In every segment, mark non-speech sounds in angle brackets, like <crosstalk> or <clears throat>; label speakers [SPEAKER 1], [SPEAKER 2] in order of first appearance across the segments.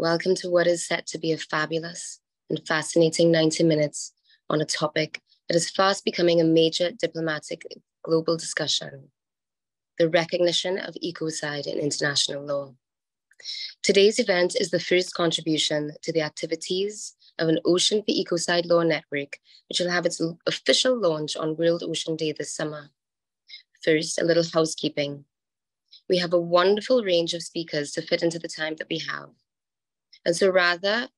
[SPEAKER 1] Welcome to what is set to be a fabulous and fascinating 90 minutes on a topic that is fast becoming a major diplomatic global discussion the recognition of ecocide in international law. Today's event is the first contribution to the activities of an Ocean for Ecocide Law Network, which will have its official launch on World Ocean Day this summer. First, a little housekeeping. We have a wonderful range of speakers to fit into the time that we have. And so rather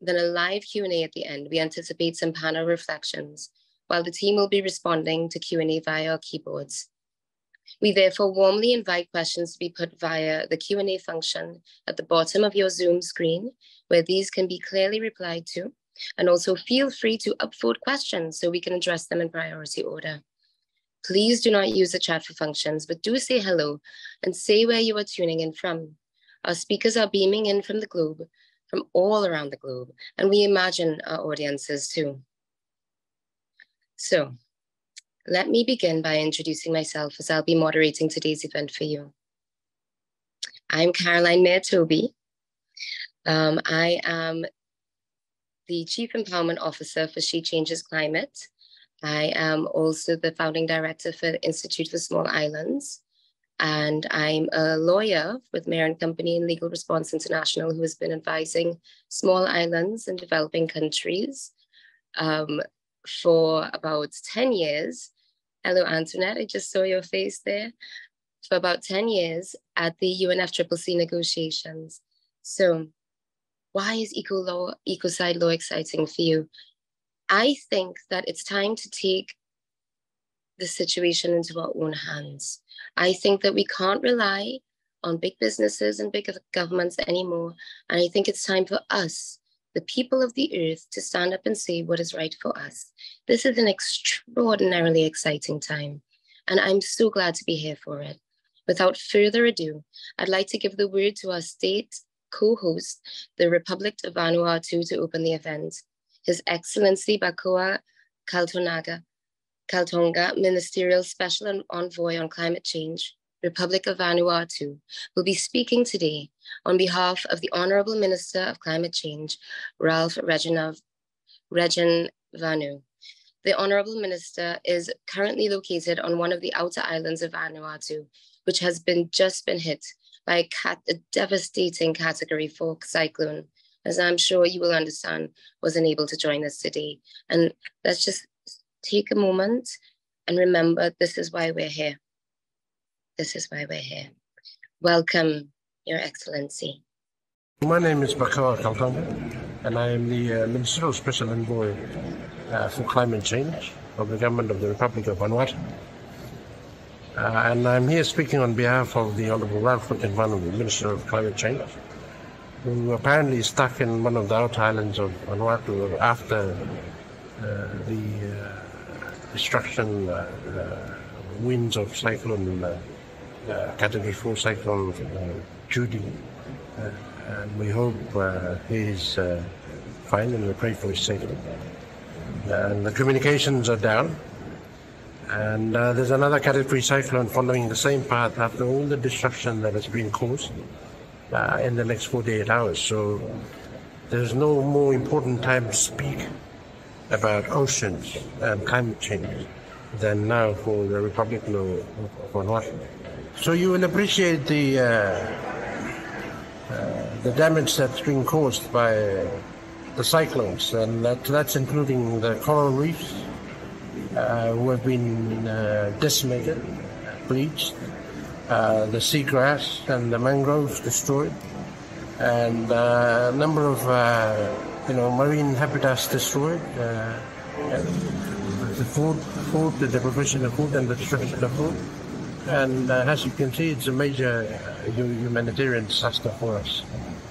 [SPEAKER 1] than a live Q&A at the end, we anticipate some panel reflections while the team will be responding to Q&A via our keyboards. We therefore warmly invite questions to be put via the Q&A function at the bottom of your Zoom screen, where these can be clearly replied to. And also feel free to upvote questions so we can address them in priority order. Please do not use the chat for functions, but do say hello and say where you are tuning in from. Our speakers are beaming in from the globe, from all around the globe, and we imagine our audiences too. So let me begin by introducing myself as I'll be moderating today's event for you. I'm Caroline Mair-Toby. Um, I am the Chief Empowerment Officer for She Changes Climate. I am also the founding director for the Institute for Small Islands. And I'm a lawyer with Mair and Company and Legal Response International, who has been advising small islands and developing countries um, for about 10 years. Hello, Antoinette. I just saw your face there. For about 10 years at the UNFCCC negotiations. So, why is eco law, ecocide law exciting for you? I think that it's time to take the situation into our own hands. I think that we can't rely on big businesses and big governments anymore. And I think it's time for us the people of the earth to stand up and say what is right for us. This is an extraordinarily exciting time, and I'm so glad to be here for it. Without further ado, I'd like to give the word to our state co-host, the Republic of Vanuatu, to open the event. His Excellency Bakoa Kaltonaga, Kaltonga, Ministerial Special Envoy on Climate Change, Republic of Vanuatu, will be speaking today on behalf of the Honorable Minister of Climate Change, Ralph Reginov, Regin Vanu. The Honorable Minister is currently located on one of the outer islands of Vanuatu, which has been just been hit by a, cat, a devastating category four cyclone, as I'm sure you will understand, was unable to join us today. And let's just take a moment and remember this is why we're here. This is why we're here. Welcome, Your Excellency.
[SPEAKER 2] My name is Bakoa Kaltonga, and I am the uh, Ministerial Special Envoy uh, for Climate Change of the Government of the Republic of Vanuatu. Uh, and I'm here speaking on behalf of the Honorable Ralph Vanu, Minister of Climate Change, who apparently is stuck in one of the outer islands of Vanuatu after uh, the uh, destruction uh, winds of cyclone uh, category 4 cyclone uh, Judy. Uh, and we hope he's fine and we pray for his safety. And the communications are down. And uh, there's another category cyclone following the same path after all the disruption that has been caused uh, in the next 48 hours. So there's no more important time to speak about oceans and climate change than now for the Republic of Vanuatu. So you will appreciate the uh, uh, the damage that's been caused by the cyclones, and that, that's including the coral reefs uh, who have been uh, decimated, bleached, uh, the seagrass and the mangroves destroyed, and uh, a number of you know marine habitats destroyed. the food, food, the deprivation of food, and the destruction of food. And uh, as you can see, it's a major uh, humanitarian disaster for us.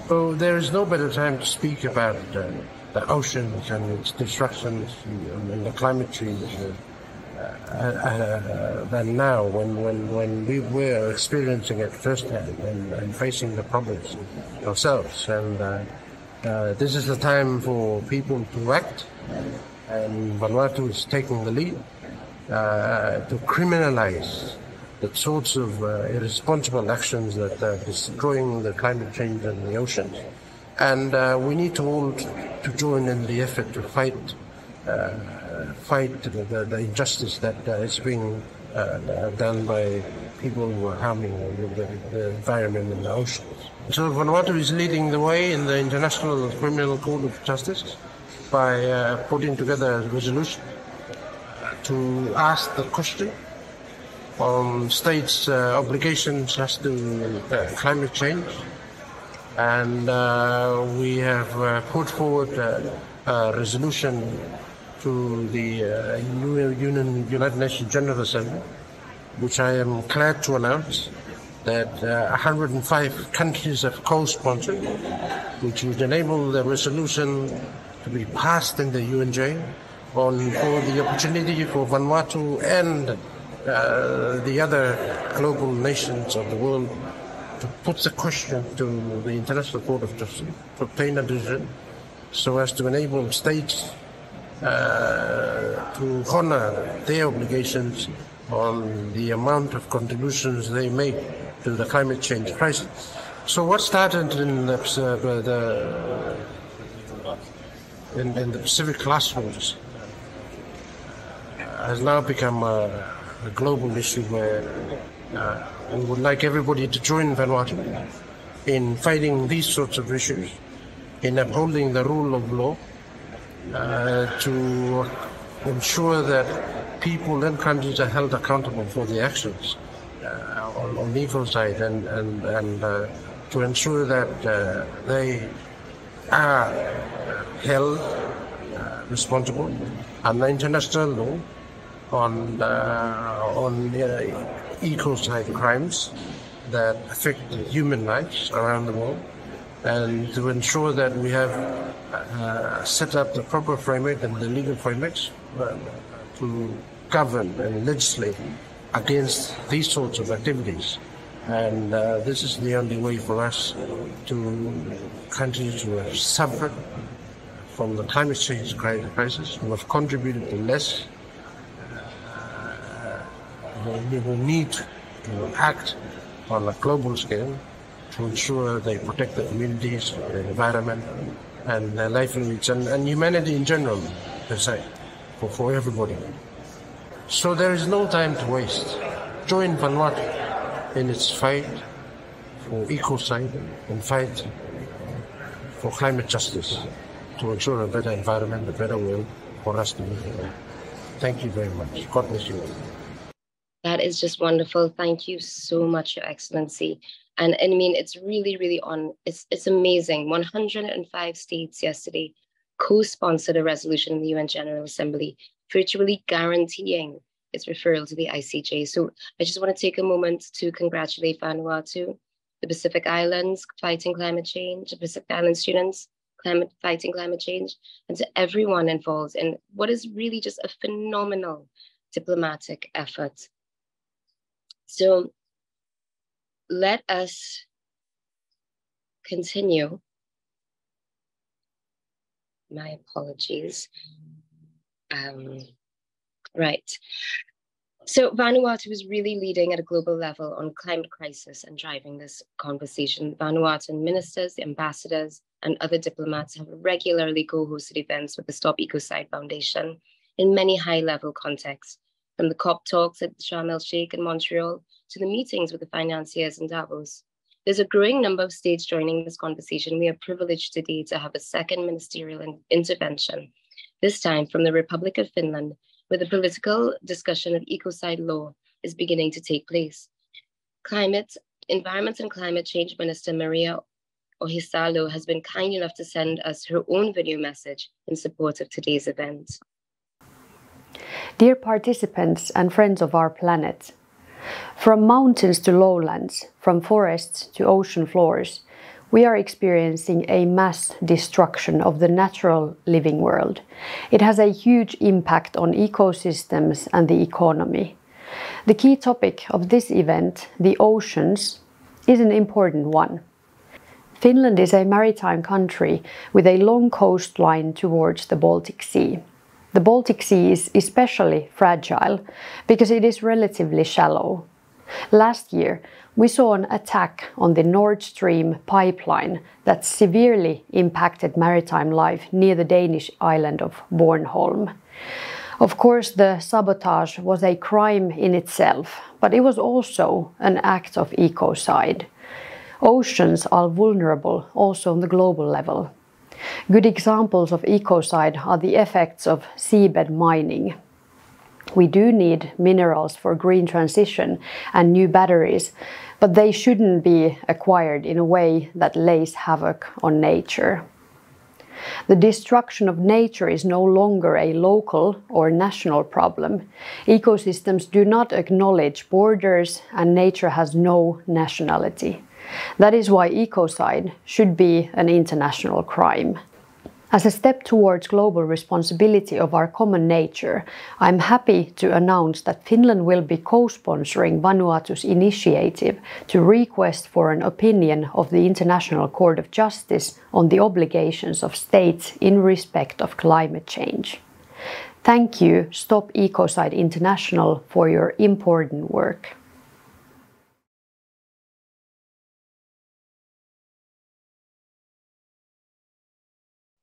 [SPEAKER 2] So there is no better time to speak about uh, the oceans and its destruction and, the climate change uh, uh, uh, than now when, when, when we were experiencing it firsthand and, and facing the problems ourselves. And this is the time for people to act, and Vanuatu is taking the lead to criminalize the sorts of uh, irresponsible actions that are destroying the climate change and the oceans And uh, we need to all to join in the effort to fight uh, fight the, the, the, injustice that uh, is being uh, done by people who are harming the, the, environment and the oceans. So Vanuatu is leading the way in the International Criminal Court of Justice by uh, putting together a resolution to ask the question on states' uh, obligations as to uh, climate change. And uh, we have uh, put forward a resolution to the Union, United Nations General Assembly, which I am glad to announce that uh, 105 countries have co-sponsored, which would enable the resolution to be passed in the UNJ on for the opportunity for Vanuatu and uh, the other global nations of the world to put the question to the International Court of Justice to obtain a decision so as to enable states uh, to honor their obligations on the amount of contributions they make to the climate change crisis. So what started in the, uh, the in, in, the Pacific classrooms has now become a, a global issue where uh, we would like everybody to join Vanuatu in fighting these sorts of issues, in upholding the rule of law, uh, to ensure that people and countries are held accountable for the actions on, on, the evil side and, and, and uh, to ensure that uh, they are held uh, responsible under international law on uh, on ecocide crimes that affect human rights around the world, and to ensure that we have uh, set up the proper framework and the legal frameworks uh, to govern and legislate against these sorts of activities. And uh, this is the only way for us to countries who have suffered from the climate change crisis, who have contributed less we will need to act on a global scale to ensure they protect the communities, the environment, and their livelihoods, and, and humanity in general, per se, for, for everybody. So there is no time to waste. Join Vanuatu in its fight for ecocide and fight for climate justice to ensure a better environment, a better world for us to live in. Thank you very much. God bless you.
[SPEAKER 1] That is just wonderful. Thank you so much, Your Excellency. And, and I mean, it's really, really on, it's, it's amazing. 105 states yesterday co-sponsored a resolution in the UN General Assembly, virtually guaranteeing its referral to the ICJ. So I just want to take a moment to congratulate Vanuatu, the Pacific Islands fighting climate change, the Pacific Island students climate fighting climate change, and to everyone involved in what is really just a phenomenal diplomatic effort so let us continue. My apologies. Um, right. So Vanuatu is really leading at a global level on climate crisis and driving this conversation. Vanuatuan ministers, the ambassadors, and other diplomats have regularly co-hosted events with the Stop Ecocide Foundation in many high-level contexts from the COP talks at Sharm el Sheikh in Montreal to the meetings with the financiers in Davos. There's a growing number of states joining this conversation. We are privileged today to have a second ministerial in intervention, this time from the Republic of Finland, where the political discussion of ecocide law is beginning to take place. Climate, Environment and Climate Change Minister Maria Ohisalo has been kind enough to send us her own video message in support of today's event.
[SPEAKER 3] Dear participants and friends of our planet, from mountains to lowlands, from forests to ocean floors, we are experiencing a mass destruction of the natural living world. It has a huge impact on ecosystems and the economy. The key topic of this event, the oceans, is an important one. Finland is a maritime country with a long coastline towards the Baltic Sea. The Baltic Sea is especially fragile because it is relatively shallow. Last year, we saw an attack on the Nord Stream pipeline that severely impacted maritime life near the Danish island of Bornholm. Of course, the sabotage was a crime in itself, but it was also an act of ecocide. Oceans are vulnerable also on the global level. Good examples of ecocide are the effects of seabed mining. We do need minerals for green transition and new batteries, but they shouldn't be acquired in a way that lays havoc on nature. The destruction of nature is no longer a local or national problem. Ecosystems do not acknowledge borders and nature has no nationality. That is why ecocide should be an international crime. As a step towards global responsibility of our common nature, I'm happy to announce that Finland will be co-sponsoring Vanuatu's initiative to request for an opinion of the International Court of Justice on the obligations of states in respect of climate change. Thank you, Stop Ecocide International, for your important work.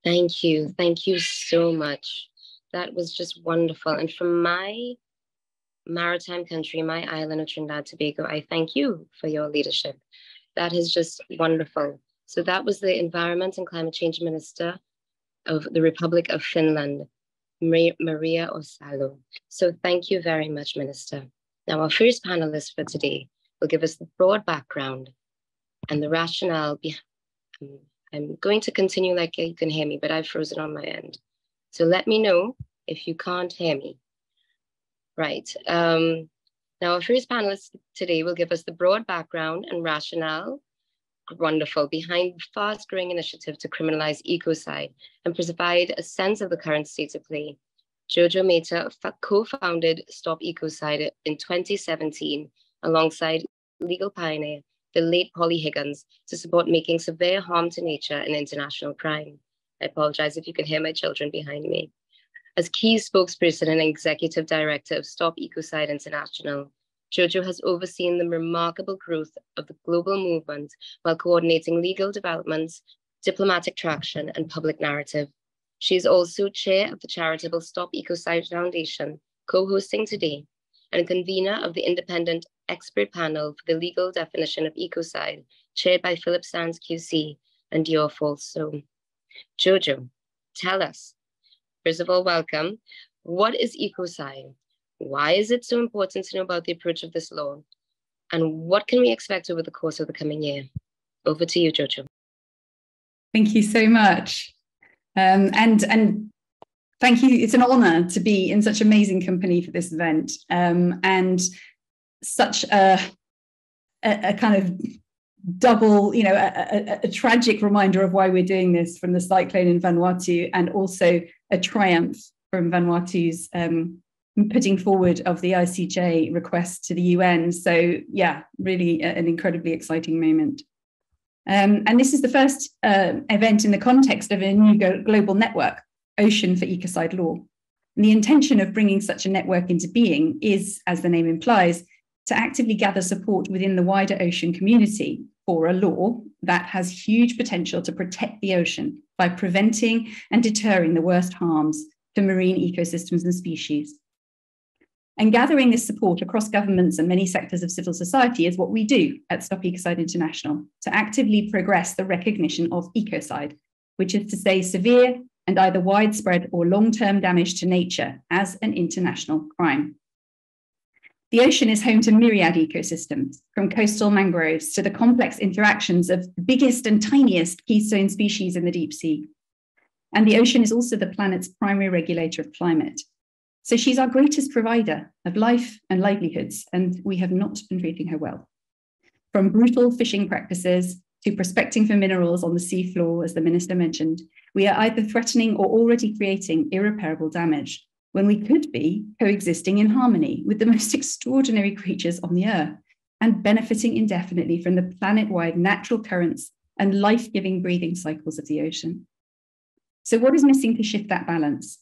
[SPEAKER 1] Thank you. Thank you so much. That was just wonderful. And from my maritime country, my island of Trinidad and Tobago, I thank you for your leadership. That is just wonderful. So that was the Environment and Climate Change Minister of the Republic of Finland, Maria Ohisalo. So thank you very much, Minister. Now, our first panelist for today will give us the broad background and the rationale behind um, I'm going to continue like you can hear me, but I've frozen on my end. So let me know if you can't hear me. Right. Um, now, our first panelist today will give us the broad background and rationale, wonderful, behind the fast-growing initiative to criminalize ecocide and provide a sense of the current state of play. Jojo Mehta co-founded Stop Ecocide in 2017 alongside legal pioneer the late Polly Higgins, to support making severe harm to nature an international crime. I apologize if you can hear my children behind me. As key spokesperson and executive director of Stop Ecocide International, Jojo has overseen the remarkable growth of the global movement while coordinating legal developments, diplomatic traction, and public narrative. She is also chair of the charitable Stop Ecocide Foundation, co-hosting today, and convener of the independent expert panel for the legal definition of ecocide, chaired by Philip Sands QC and Dior Fall Sow. Jojo, tell us, first of all, welcome. What is ecocide? Why is it so important to know about the approach of this law? And what can we expect over the course of the coming year? Over to you, Jojo.
[SPEAKER 4] Thank you so much. Um, and and thank you. It's an honor to be in such amazing company for this event. Um, and such a, a, a kind of double, you know, a, a, a, tragic reminder of why we're doing this from the cyclone in Vanuatu, and also a triumph from Vanuatu's um, putting forward of the ICJ request to the UN. So, yeah, really an incredibly exciting moment. Um, and this is the first uh, event in the context of a new global network, Ocean for Ecocide Law. And the intention of bringing such a network into being is, as the name implies, to actively gather support within the wider ocean community for a law that has huge potential to protect the ocean by preventing and deterring the worst harms to marine ecosystems and species. And gathering this support across governments and many sectors of civil society is what we do at Stop Ecocide International to actively progress the recognition of ecocide, which is to say severe and either widespread or long term damage to nature as an international crime. The ocean is home to myriad ecosystems, from coastal mangroves to the complex interactions of the biggest and tiniest keystone species in the deep sea. And the ocean is also the planet's primary regulator of climate. So she's our greatest provider of life and livelihoods, and we have not been treating her well. From brutal fishing practices to prospecting for minerals on the seafloor, as the minister mentioned, we are either threatening or already creating irreparable damage when we could be coexisting in harmony with the most <laughs> extraordinary creatures on the earth and benefiting indefinitely from the planet wide natural currents and life giving breathing cycles of the ocean. So, what is missing to shift that balance?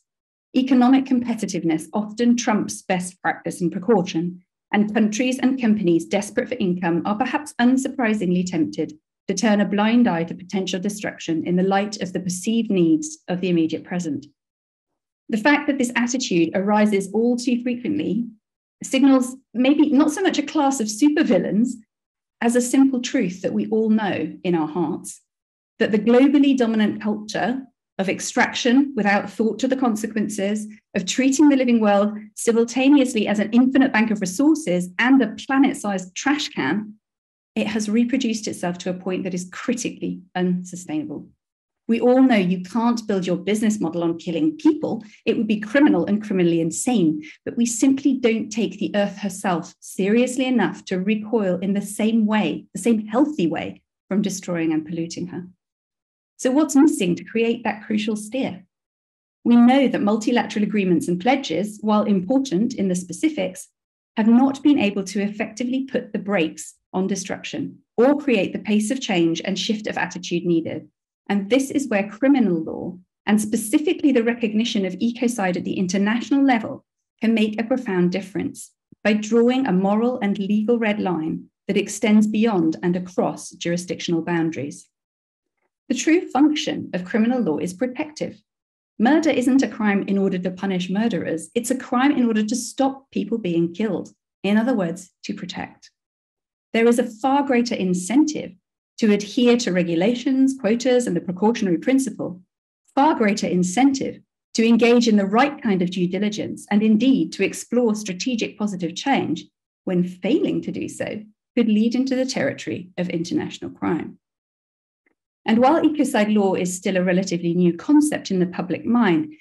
[SPEAKER 4] Economic competitiveness often trumps best practice and precaution, and countries and companies desperate for income are perhaps unsurprisingly tempted to turn a blind eye to potential destruction in the light of the perceived needs of the immediate present. The fact that this attitude arises all too frequently signals maybe not so much a class of supervillains as a simple truth that we all know in our hearts that the globally dominant culture of extraction without thought to the consequences, of treating the living world simultaneously as an infinite bank of resources and a planet sized trash can, it has reproduced itself to a point that is critically unsustainable. We all know you can't build your business model on killing people. It would be criminal and criminally insane. But we simply don't take the earth herself seriously enough to recoil in the same way, the same healthy way, from destroying and polluting her. So, what's missing to create that crucial steer? We know that multilateral agreements and pledges, while important in the specifics, have not been able to effectively put the brakes on destruction or create the pace of change and shift of attitude needed. And this is where criminal law, and specifically the recognition of ecocide at the international level, can make a profound difference by drawing a moral and legal red line that extends beyond and across jurisdictional boundaries. The true function of criminal law is protective. Murder isn't a crime in order to punish murderers, it's a crime in order to stop people being killed. In other words, to protect. There is a far greater incentive to adhere to regulations, quotas, and the precautionary principle, far greater incentive to engage in the right kind of due diligence and indeed to explore strategic positive change when failing to do so could lead into the territory of international crime. And while ecocide law is still a relatively new concept in the public mind,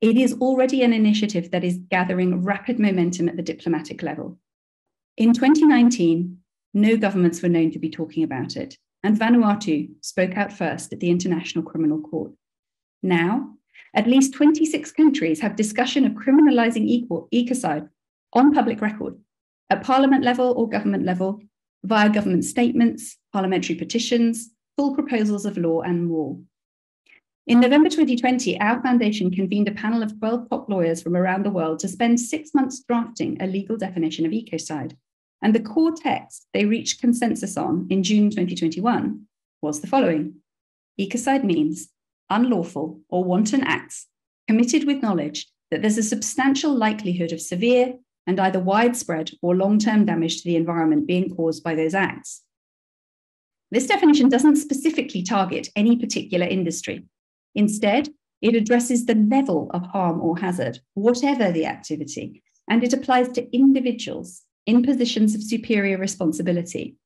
[SPEAKER 4] it is already an initiative that is gathering rapid momentum at the diplomatic level. In 2019, no governments were known to be talking about it, and Vanuatu spoke out first at the International Criminal Court. Now, at least 26 countries have discussion of criminalizing ecocide on public record, at parliament level or government level, via government statements, parliamentary petitions, full proposals of law, and more. In November 2020, our foundation convened a panel of 12 top lawyers from around the world to spend six months drafting a legal definition of ecocide. And the core text they reached consensus on in June 2021 was the following Ecocide means unlawful or wanton acts committed with knowledge that there's a substantial likelihood of severe and either widespread or long term damage to the environment being caused by those acts. This definition doesn't specifically target any particular industry. Instead, it addresses the level of harm or hazard, whatever the activity, and it applies to individuals in positions of superior responsibility,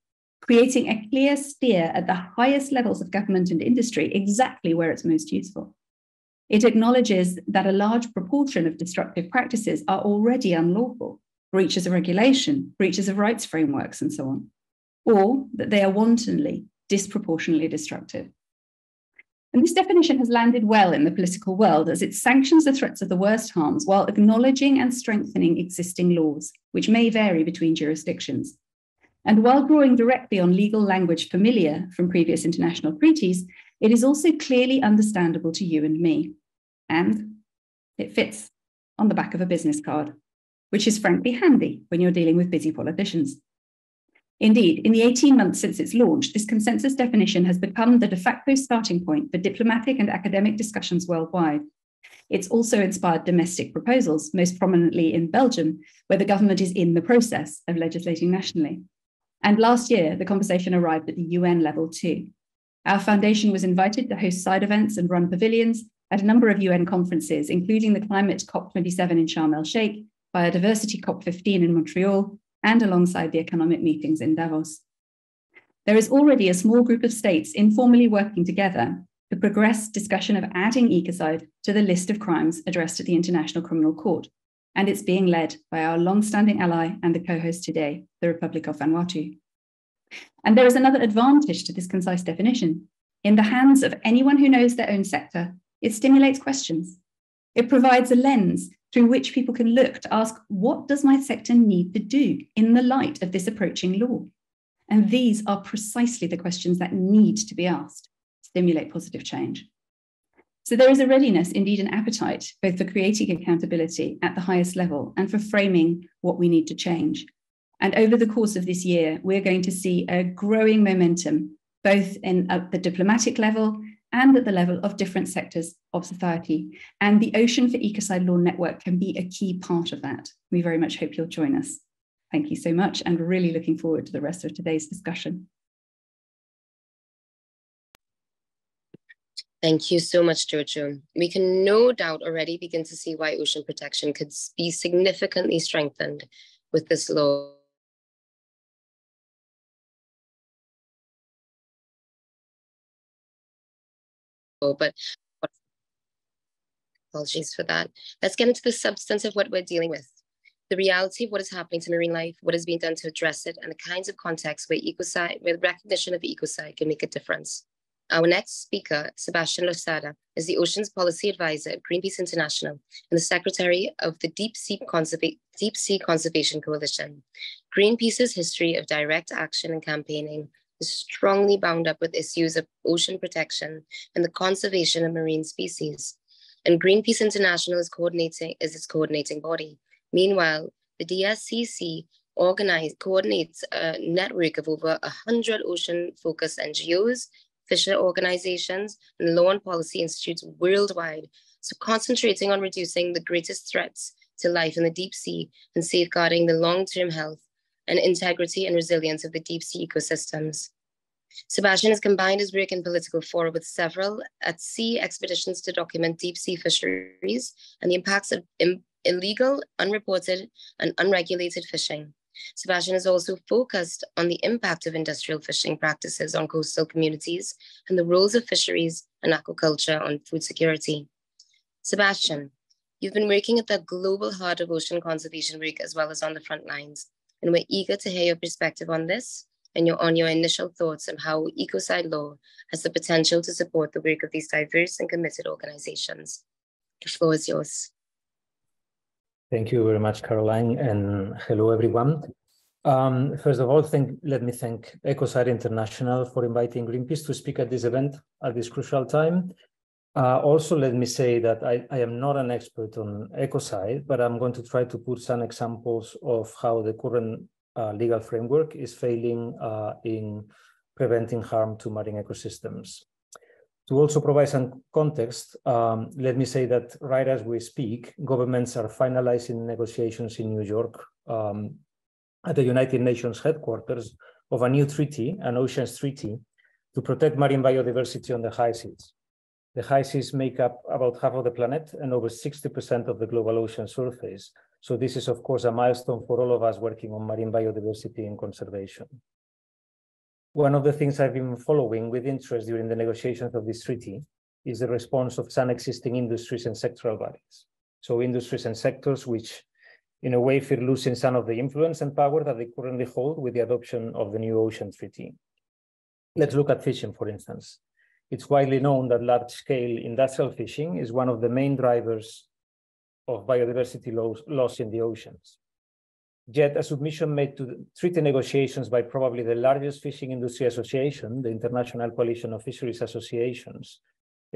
[SPEAKER 4] creating a clear steer at the highest levels of government and industry exactly where it's most useful. It acknowledges that a large proportion of destructive practices are already unlawful, breaches of regulation, breaches of rights frameworks, and so on or that they are wantonly, disproportionately destructive. And this definition has landed well in the political world as it sanctions the threats of the worst harms while acknowledging and strengthening existing laws, which may vary between jurisdictions. And while drawing directly on legal language familiar from previous international treaties, it is also clearly understandable to you and me. And it fits on the back of a business card, which is frankly handy when you're dealing with busy politicians. Indeed, in the 18 months since its launch, this consensus definition has become the de facto starting point for diplomatic and academic discussions worldwide. It's also inspired domestic proposals, most prominently in Belgium, where the government is in the process of legislating nationally. And last year, the conversation arrived at the UN level too. Our foundation was invited to host side events and run pavilions at a number of UN conferences, including the Climate COP27 in Sharm el Sheikh, Biodiversity COP15 in Montreal, and alongside the economic meetings in Davos. There is already a small group of states informally working together to progress discussion of adding ecocide to the list of crimes addressed at the International Criminal Court, and it's being led by our long-standing ally and the co-host today, the Republic of Vanuatu. And there is another advantage to this concise definition. In the hands of anyone who knows their own sector, it stimulates questions. It provides a lens through which people can look to ask, what does my sector need to do in the light of this approaching law? And these are precisely the questions that need to be asked, to stimulate positive change. So there is a readiness, indeed an appetite, both for creating accountability at the highest level and for framing what we need to change. And over the course of this year, we're going to see a growing momentum, both in at the diplomatic level and at the level of different sectors of society. And the Ocean for Ecocide Law Network can be a key part of that. We very much hope you'll join us. Thank you so much and we're really looking forward to the rest of today's discussion.
[SPEAKER 1] Thank you so much, Jojo. We can no doubt already begin to see why ocean protection could be significantly strengthened with this law. But apologies for that. Let's get into the substance of what we're dealing with. The reality of what is happening to marine life, what is being done to address it, and the kinds of contexts where ecocide, where recognition of the ecocide can make a difference. Our next speaker, Sebastian Losada, is the Oceans Policy Advisor at Greenpeace International and the Secretary of the Deep Sea, Conserva Deep sea Conservation Coalition. Greenpeace's history of direct action and campaigning is strongly bound up with issues of ocean protection and the conservation of marine species. And Greenpeace International is coordinating is its coordinating body. Meanwhile, the DSCC organize, coordinates a network of over 100 ocean-focused NGOs fisher organizations, and law and policy institutes worldwide. So concentrating on reducing the greatest threats to life in the deep sea and safeguarding the long-term health and integrity and resilience of the deep sea ecosystems. Sebastian has combined his work in political fora with several at sea expeditions to document deep sea fisheries and the impacts of illegal, unreported, and unregulated fishing. Sebastian is also focused on the impact of industrial fishing practices on coastal communities and the roles of fisheries and aquaculture on food security. Sebastian, you've been working at the global heart of ocean conservation work as well as on the front lines, and we're eager to hear your perspective on this and your, on your initial thoughts on how ecocide law has the potential to support the work of these diverse and committed organizations. The floor is yours.
[SPEAKER 5] Thank you very much, Caroline, and hello, everyone. Um, first of all, thank, let me thank Ecocide International for inviting Greenpeace to speak at this event at this crucial time. Uh, also, let me say that I, I, am not an expert on ecocide, but I'm going to try to put some examples of how the current uh, legal framework is failing uh, in preventing harm to marine ecosystems. To also provide some context, um, let me say that right as we speak, governments are finalizing negotiations in New York um, at the United Nations headquarters of a new treaty, an oceans treaty, to protect marine biodiversity on the high seas. The high seas make up about half of the planet and over 60% of the global ocean surface. So this is, of course, a milestone for all of us working on marine biodiversity and conservation. One of the things I've been following with interest during the negotiations of this treaty is the response of some existing industries and sectoral bodies. So industries and sectors which in a way fear losing some of the influence and power that they currently hold with the adoption of the new ocean treaty. Let's look at fishing, for instance. It's widely known that large-scale industrial fishing is one of the main drivers of biodiversity loss, in the oceans. Yet a submission made to treaty negotiations by probably the largest fishing industry association, the International Coalition of Fisheries Associations,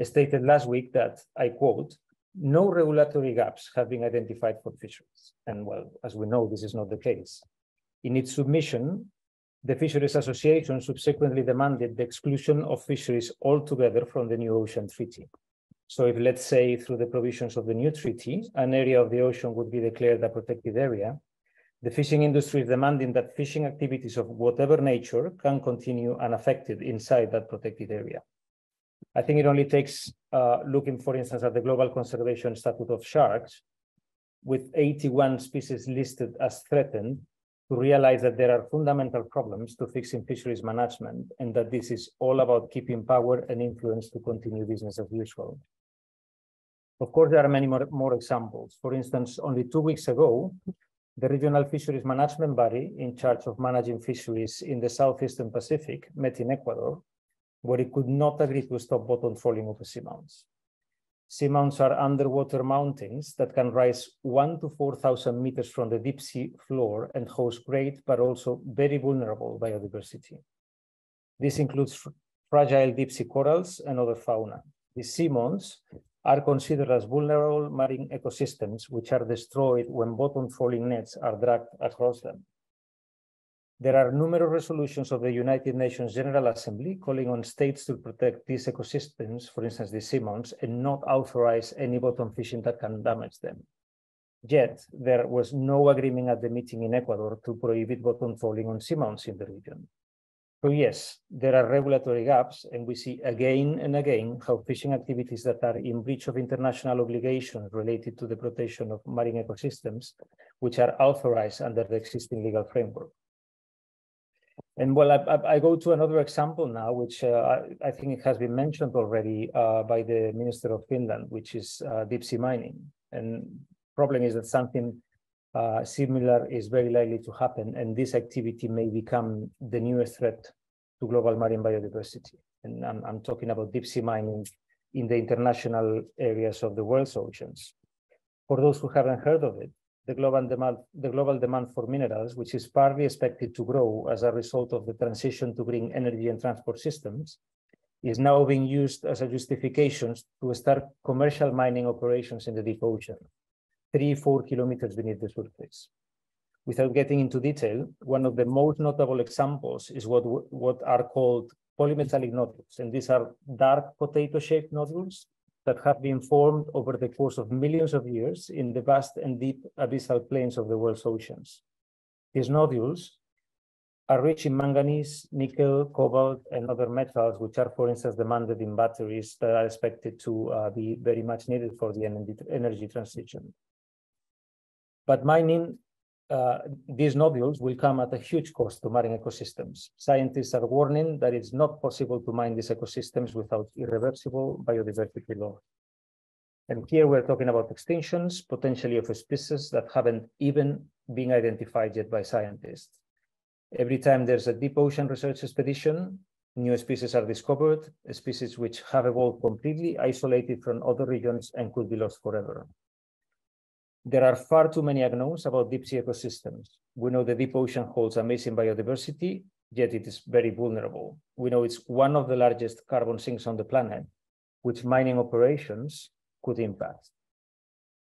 [SPEAKER 5] stated last week that, I quote, no regulatory gaps have been identified for fisheries. And well, as we know, this is not the case. In its submission, the Fisheries Association subsequently demanded the exclusion of fisheries altogether from the new ocean treaty. So if let's say through the provisions of the new treaty, an area of the ocean would be declared a protected area, the fishing industry is demanding that fishing activities of whatever nature can continue unaffected inside that protected area. I think it only takes uh, looking, for instance, at the Global Conservation Statute of Sharks, with 81 species listed as threatened, to realize that there are fundamental problems to fixing fisheries management and that this is all about keeping power and influence to continue business as usual. Of course, there are many more, more examples. For instance, only two weeks ago, the regional fisheries management body in charge of managing fisheries in the southeastern Pacific met in Ecuador, where it could not agree to stop bottom trawling of seamounts. Seamounts are underwater mountains that can rise one to 4,000 meters from the deep sea floor and host great, but also very vulnerable biodiversity. This includes fragile deep sea corals and other fauna. The seamounts are considered as vulnerable marine ecosystems, which are destroyed when bottom trawling nets are dragged across them. There are numerous resolutions of the United Nations General Assembly calling on states to protect these ecosystems, for instance, the seamounts, and not authorize any bottom fishing that can damage them. Yet, there was no agreement at the meeting in Ecuador to prohibit bottom trawling on seamounts in the region. So yes, there are regulatory gaps, and we see again and again how fishing activities that are in breach of international obligations related to the protection of marine ecosystems, which are authorized under the existing legal framework. And well, I, I, go to another example now, which uh, I, think it has been mentioned already uh, by the Minister of Finland, which is uh, deep sea mining. And problem is that something uh, similar is very likely to happen, and this activity may become the newest threat to global marine biodiversity. And I'm, I'm talking about deep sea mining in the international areas of the world's oceans. For those who haven't heard of it, the global demand, the global demand for minerals, which is partly expected to grow as a result of the transition to green energy and transport systems, is now being used as a justification to start commercial mining operations in the deep ocean, three, four kilometers beneath the surface. Without getting into detail, one of the most notable examples is what, what are called polymetallic nodules. And these are dark potato-shaped nodules that have been formed over the course of millions of years in the vast and deep abyssal plains of the world's oceans. These nodules are rich in manganese, nickel, cobalt, and other metals, which are, for instance, demanded in batteries that are expected to uh, be very much needed for the energy transition. But mining uh, these nodules will come at a huge cost to marine ecosystems. Scientists are warning that it's not possible to mine these ecosystems without irreversible biodiversity loss. And here we're talking about extinctions, potentially of species that haven't even been identified yet by scientists. Every time there's a deep ocean research expedition, new species are discovered, species which have evolved completely isolated from other regions and could be lost forever. There are far too many unknowns about deep sea ecosystems. We know the deep ocean holds amazing biodiversity, yet it is very vulnerable. We know it's one of the largest carbon sinks on the planet, which mining operations could impact.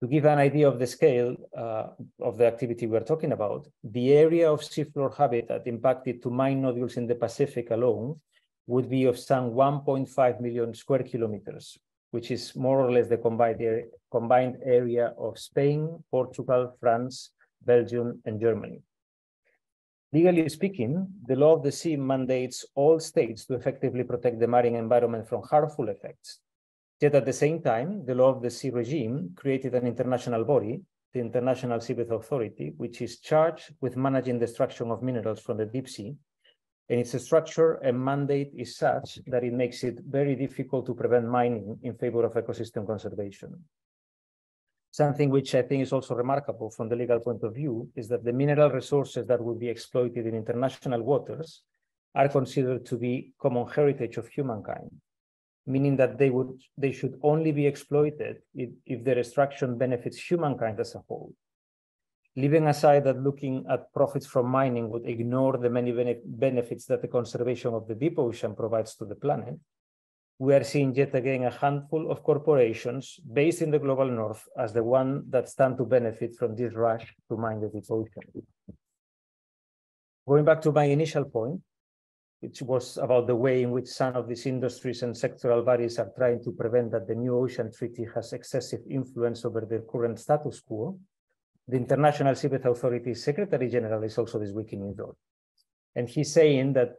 [SPEAKER 5] To give an idea of the scale uh, of the activity we're talking about, the area of seafloor habitat impacted to mine nodules in the Pacific alone would be of some 1.5 million square kilometers, which is more or less the combined, area, combined area of Spain, Portugal, France, Belgium, and Germany. Legally speaking, the law of the sea mandates all states to effectively protect the marine environment from harmful effects. Yet at the same time, the law of the sea regime created an international body, the International Seabed Authority, which is charged with managing the extraction of minerals from the deep sea and its structure and mandate is such that it makes it very difficult to prevent mining in favor of ecosystem conservation. Something which I think is also remarkable from the legal point of view is that the mineral resources that will be exploited in international waters are considered to be common heritage of humankind, meaning that they would they should only be exploited if, if their extraction benefits humankind as a whole. Leaving aside that looking at profits from mining would ignore the many benefits that the conservation of the deep ocean provides to the planet, we are seeing yet again a handful of corporations based in the global north as the one that stand to benefit from this rush to mine the deep ocean. Going back to my initial point, which was about the way in which some of these industries and sectoral bodies are trying to prevent that the new ocean treaty has excessive influence over the current status quo, the International Seabed Authority Secretary General is also this week in New York. And he's saying that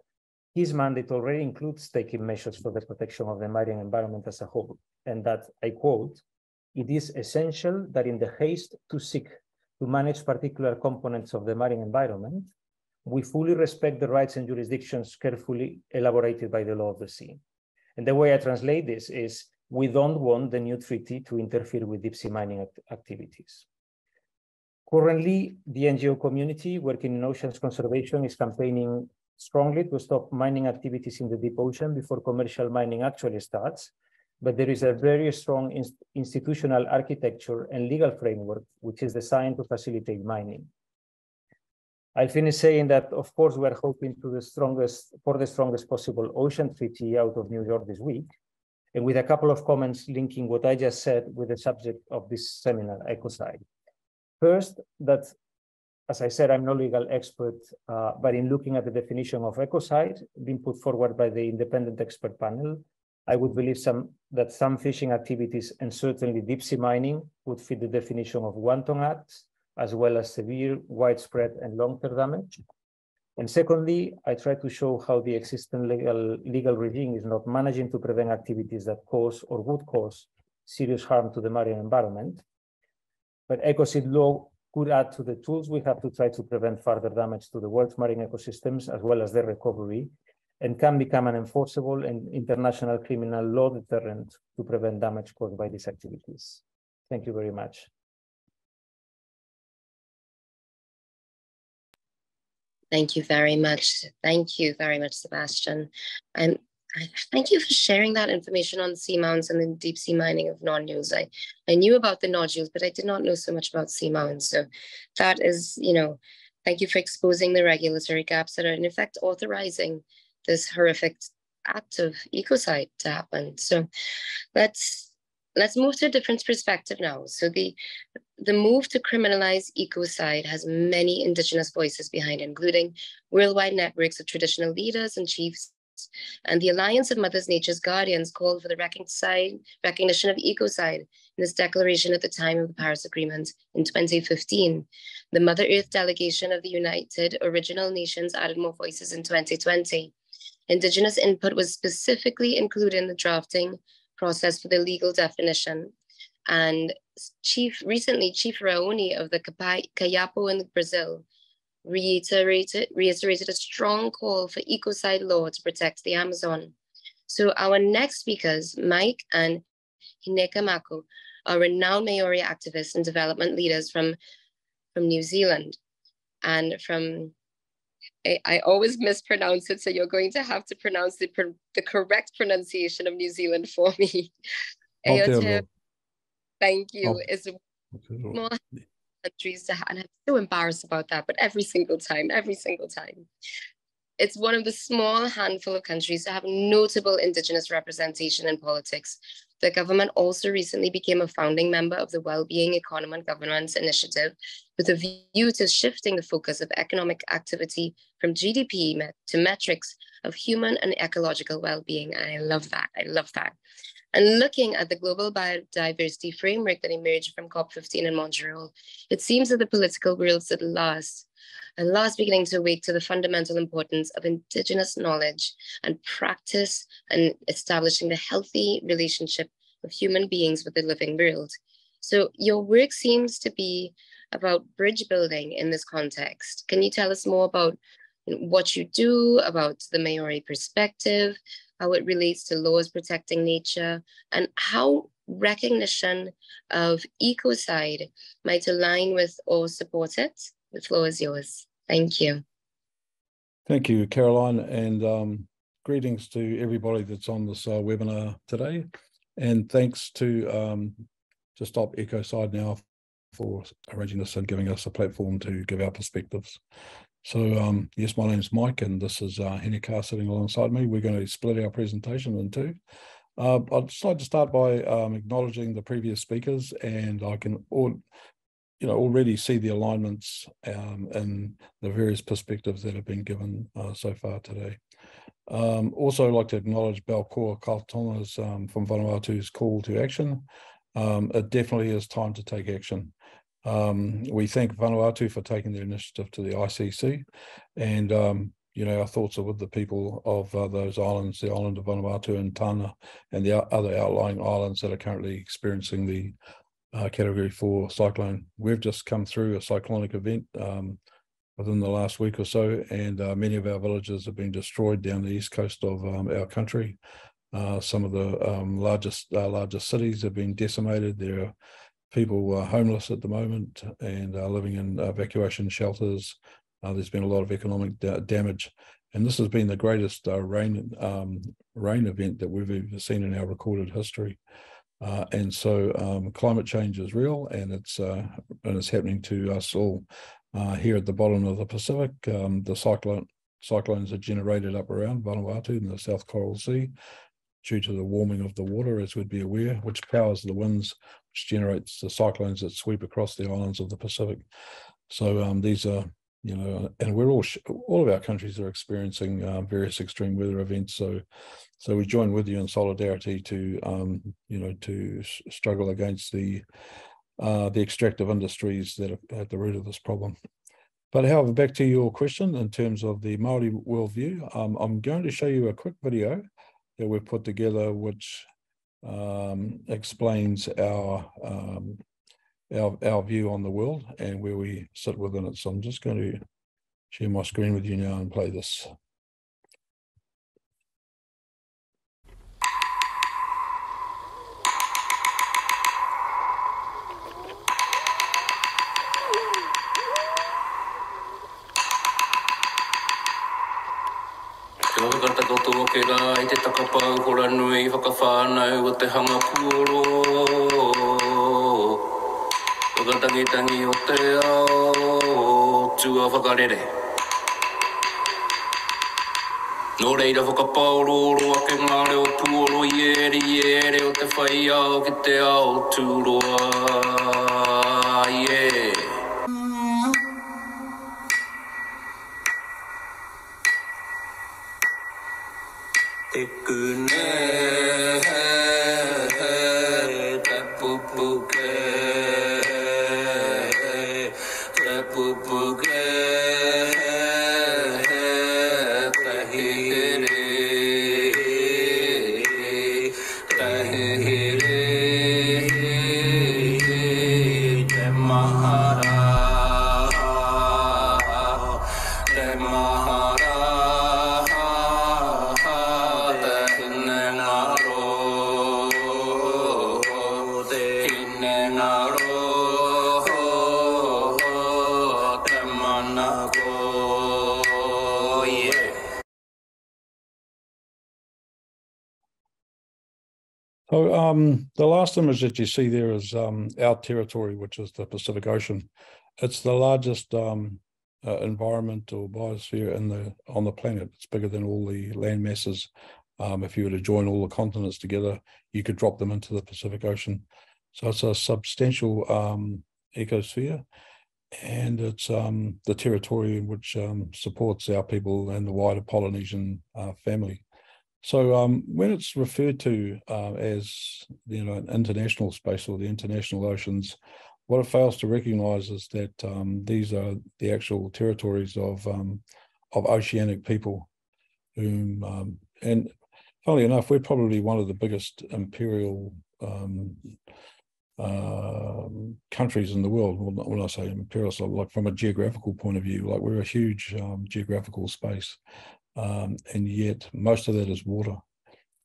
[SPEAKER 5] his mandate already includes taking measures for the protection of the marine environment as a whole. And that, I quote, it is essential that in the haste to seek to manage particular components of the marine environment, we fully respect the rights and jurisdictions carefully elaborated by the law of the sea. And the way I translate this is we don't want the new treaty to interfere with deep sea mining act activities. Currently, the NGO community working in oceans conservation is campaigning strongly to stop mining activities in the deep ocean before commercial mining actually starts. But there is a very strong inst institutional architecture and legal framework which is designed to facilitate mining. I'll finish saying that, of course, we're hoping to the strongest for the strongest possible ocean treaty out of New York this week, and with a couple of comments linking what I just said with the subject of this seminar, ecocide. First, that as I said, I'm no legal expert, uh, but in looking at the definition of ecocide being put forward by the independent expert panel, I would believe some that some fishing activities and certainly deep sea mining would fit the definition of wanton acts, as well as severe, widespread, and long-term damage. And secondly, I try to show how the existing legal, legal regime is not managing to prevent activities that cause or would cause serious harm to the marine environment. But ecocide law could add to the tools we have to try to prevent further damage to the world's marine ecosystems as well as their recovery and can become an enforceable and international criminal law deterrent to prevent damage caused by these activities. Thank you very much.
[SPEAKER 1] Thank you very much. Thank you very much, Sebastian. And thank you for sharing that information on seamounts and the deep sea mining of nodules. I, I knew about the nodules, but I did not know so much about seamounts. So that is, you know, thank you for exposing the regulatory gaps that are in effect authorizing this horrific act of ecocide to happen. So let's let's move to a different perspective now. So the the move to criminalize ecocide has many indigenous voices behind including worldwide networks of traditional leaders and chiefs. And the Alliance of Mothers Nature's Guardians called for the recognition of ecocide in this declaration at the time of the Paris Agreement in 2015. The Mother Earth delegation of the United Original Nations added more voices in 2020. Indigenous input was specifically included in the drafting process for the legal definition. And Chief recently, Chief Raoni of the Kayapo in Brazil reiterated, reiterated a strong call for ecocide law to protect the Amazon. So our next speakers, Mike and Hinekaa Mako, are renowned Maori activists and development leaders from, from New Zealand and from I, I, always mispronounce it, so you're going to have to pronounce the, the correct pronunciation of New Zealand for me. Aotearoa, thank you. It's more countries and I'm so embarrassed about that, but every single time, every single time. It's one of the small handful of countries to have notable Indigenous representation in politics. The government also recently became a founding member of the Wellbeing Economy and Governance Initiative with a view to shifting the focus of economic activity from GDP to metrics of human and ecological well-being. And I love that, I love that. And looking at the global biodiversity framework that emerged from COP15 in Montreal, it seems that the political is at last and last beginning to awake to the fundamental importance of Indigenous knowledge and practice and establishing the healthy relationship of human beings with the living world. So your work seems to be about bridge building in this context. Can you tell us more about what you do, about the Maori perspective, how it relates to laws protecting nature, and how recognition of ecocide might align with or support it? The floor is yours. Thank you.
[SPEAKER 6] Thank you, Caroline, and um, greetings to everybody that's on this uh, webinar today. And thanks to um, to Stop Ecocide Now for arranging this and giving us a platform to give our perspectives. So um, yes, my name is Mike, and this is uh, Henny sitting alongside me. We're going to split our presentation in two. Uh, I'd just like to start by um, acknowledging the previous speakers, and I can all, you know already see the alignments um, in the various perspectives that have been given uh, so far today. Um, also, like to acknowledge Balcoa Kaltona's um, from Vanuatu's call to action. Um, it definitely is time to take action. Um, we thank Vanuatu for taking the initiative to the ICC, and um, you know our thoughts are with the people of uh, those islands, the island of Vanuatu and Tanna, and the other outlying islands that are currently experiencing the uh, category four cyclone. We've just come through a cyclonic event um, within the last week or so, and uh, many of our villages have been destroyed down the east coast of um, our country. Uh, some of the um, largest uh, largest cities have been decimated. There are people are homeless at the moment and are living in evacuation shelters. Uh, there's been a lot of economic da damage, and this has been the greatest uh, rain um, rain event that we've ever seen in our recorded history. Uh, and so um, climate change is real and it's uh, and it's happening to us all uh, here at the bottom of the Pacific. Um, the cyclone cyclones are generated up around Vanuatu in the South Coral Sea due to the warming of the water, as we'd be aware, which powers the winds, which generates the cyclones that sweep across the islands of the Pacific. So um, these are, you know, and we're all all of our countries are experiencing uh, various extreme weather events. So, so we join with you in solidarity to, um, you know, to struggle against the uh, the extractive industries that are at the root of this problem. But however, back to your question in terms of the Maori worldview, um, I'm going to show you a quick video that we've put together, which um, explains our, um, our our view on the world and where we sit within it. So I'm just going to share my screen with you now and play this. Ke rā i te takapau hora nui whakawhānau o te hanga puoro. Whakatangi tangi o te ao, tua whakarere. Nō reira whakapauro a ke ngāre o puoro i ere i ere o te whai ao ki te ao tūroa. Um, the last image that you see there is um, our territory, which is the Pacific Ocean. It's the largest um, uh, environment or biosphere in the on the planet. It's bigger than all the land masses. Um, if you were to join all the continents together, you could drop them into the Pacific Ocean. So it's a substantial um, ecosphere, and it's um, the territory which supports our people and the wider Polynesian uh, family. So um, when it's referred to uh, as you know an international space or the international oceans, what it fails to recognise is that um, these are the actual territories of um, of oceanic people, whom um, and funnily enough, we're probably one of the biggest imperial um, uh, countries in the world. Well, when I say imperial, so like from a geographical point of view, like we're a huge um, geographical space, um, and yet most of that is water.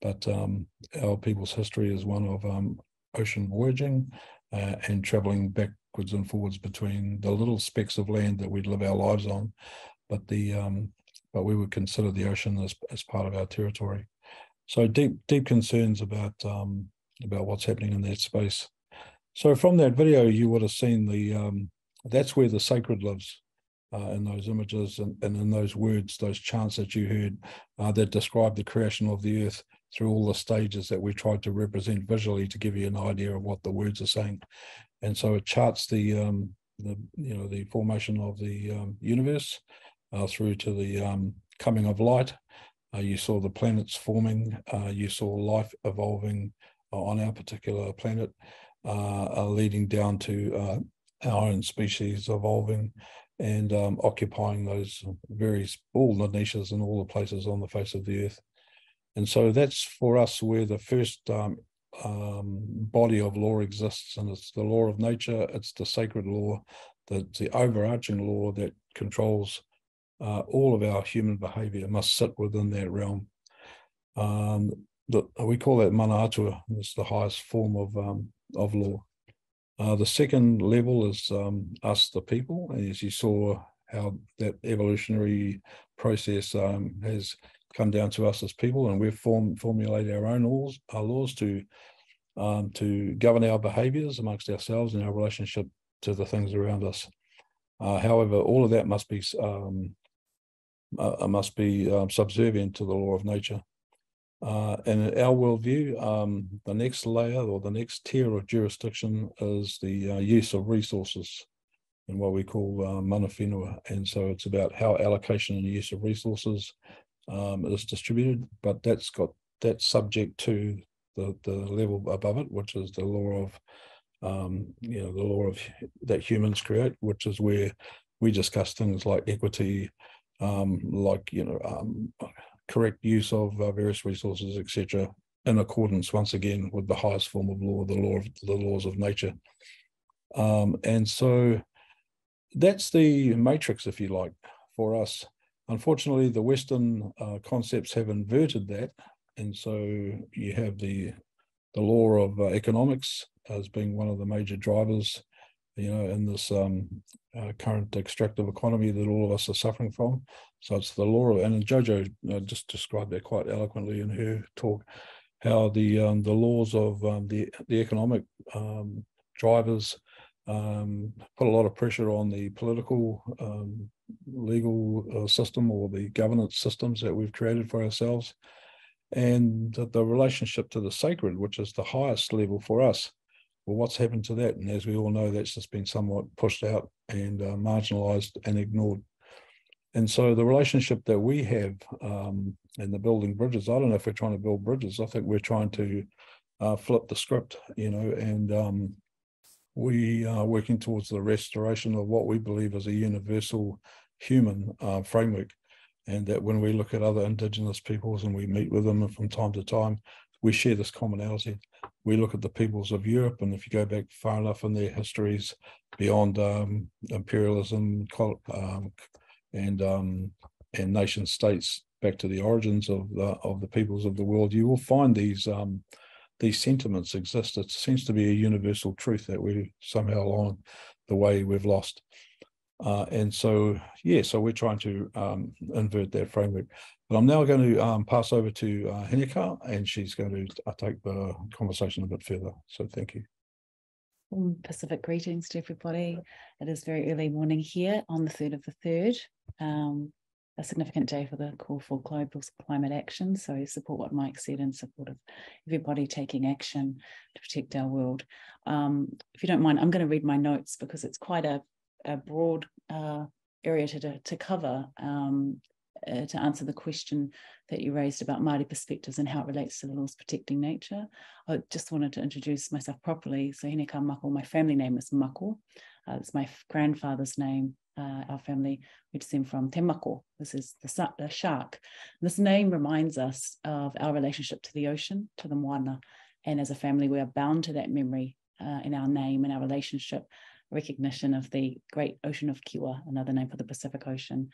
[SPEAKER 6] But um, our people's history is one of um, ocean voyaging uh, and traveling backwards and forwards between the little specks of land that we'd live our lives on, but the um, but we would consider the ocean as, as part of our territory. So deep deep concerns about um, about what's happening in that space. So from that video, you would have seen the um, that's where the sacred lives uh, in those images and, and in those words, those chants that you heard uh, that describe the creation of the earth through all the stages that we tried to represent visually to give you an idea of what the words are saying. And so it charts the, um, the you know, the formation of the um, universe uh, through to the um, coming of light. Uh, you saw the planets forming. Uh, you saw life evolving on our particular planet, uh, leading down to our own species evolving and um, occupying those various all the niches and all the places on the face of the earth. And so that's for us where the first um, um, body of law exists, and it's the law of nature. It's the sacred law, the the overarching law that controls uh, all of our human behaviour must sit within that realm. Um, the, we call that mana atua. It's the highest form of um, of law. Uh, the second level is um, us, the people, as you saw how that evolutionary process um, has come down to us as people, and we've form, formulated our own laws, our laws to um, to govern our behaviours amongst ourselves and our relationship to the things around us. Uh, however, all of that must be um, uh, must be um, subservient to the law of nature. Uh, in our worldview, um, the next layer or the next tier of jurisdiction is the uh, use of resources. in what we call uh, mana whenua. And so it's about how allocation and use of resources um, is distributed, but that's got that's subject to the, the level above it, which is the law of um, you know the law of that humans create, which is where we discuss things like equity, um, like you know um, correct use of uh, various resources, etc., in accordance once again with the highest form of law, the law of the laws of nature. Um, and so that's the matrix, if you like, for us. Unfortunately, the Western uh, concepts have inverted that, and so you have the the law of uh, economics as being one of the major drivers, you know, in this um, uh, current extractive economy that all of us are suffering from. So it's the law of, and Jojo uh, just described that quite eloquently in her talk, how the um, the laws of um, the the economic um, drivers um, put a lot of pressure on the political um, legal uh, system or the governance systems that we've created for ourselves and the, the, relationship to the sacred which is the highest level for us well what's happened to that and as we all know that's just been somewhat pushed out and uh, marginalized and ignored and so the relationship that we have um, in the building bridges i don't know if we're trying to build bridges i think we're trying to uh, flip the script you know and um, we are working towards the restoration of what we believe is a universal human uh, framework. And that when we look at other Indigenous peoples and we meet with them from time to time, we share this commonality. We look at the peoples of Europe, and if you go back far enough in their histories beyond um, imperialism um, and um, and nation states, back to the origins of the of the peoples of the world, you will find these um, these sentiments exist. It seems to be a universal truth that we somehow along the way we've lost. Uh, and so, yeah, so we're trying to um, invert that framework. But I'm now going to um, pass over to uh, and she's going to uh, take the conversation a bit further. So thank you.
[SPEAKER 7] Pacific greetings to everybody. It is very early morning here on the 3rd of the 3rd. Um, a significant day for the call for global climate action. So support what Mike said in support of everybody taking action to protect our world. Um, if you don't mind, I'm going to read my notes because it's quite a, a broad uh, area to, to cover um, uh, to answer the question that you raised about Māori perspectives and how it relates to the laws protecting nature. I just wanted to introduce myself properly. So Hinekaa Mako, my family name is Mako. Uh, it's my grandfather's name uh, our family, we descend from Te Mako. This is the, the shark. this name reminds us of our relationship to the ocean, to the moana. And as a family, we are bound to that memory uh, in our name and our relationship, recognition of the great ocean of Kiwa, another name for the Pacific Ocean,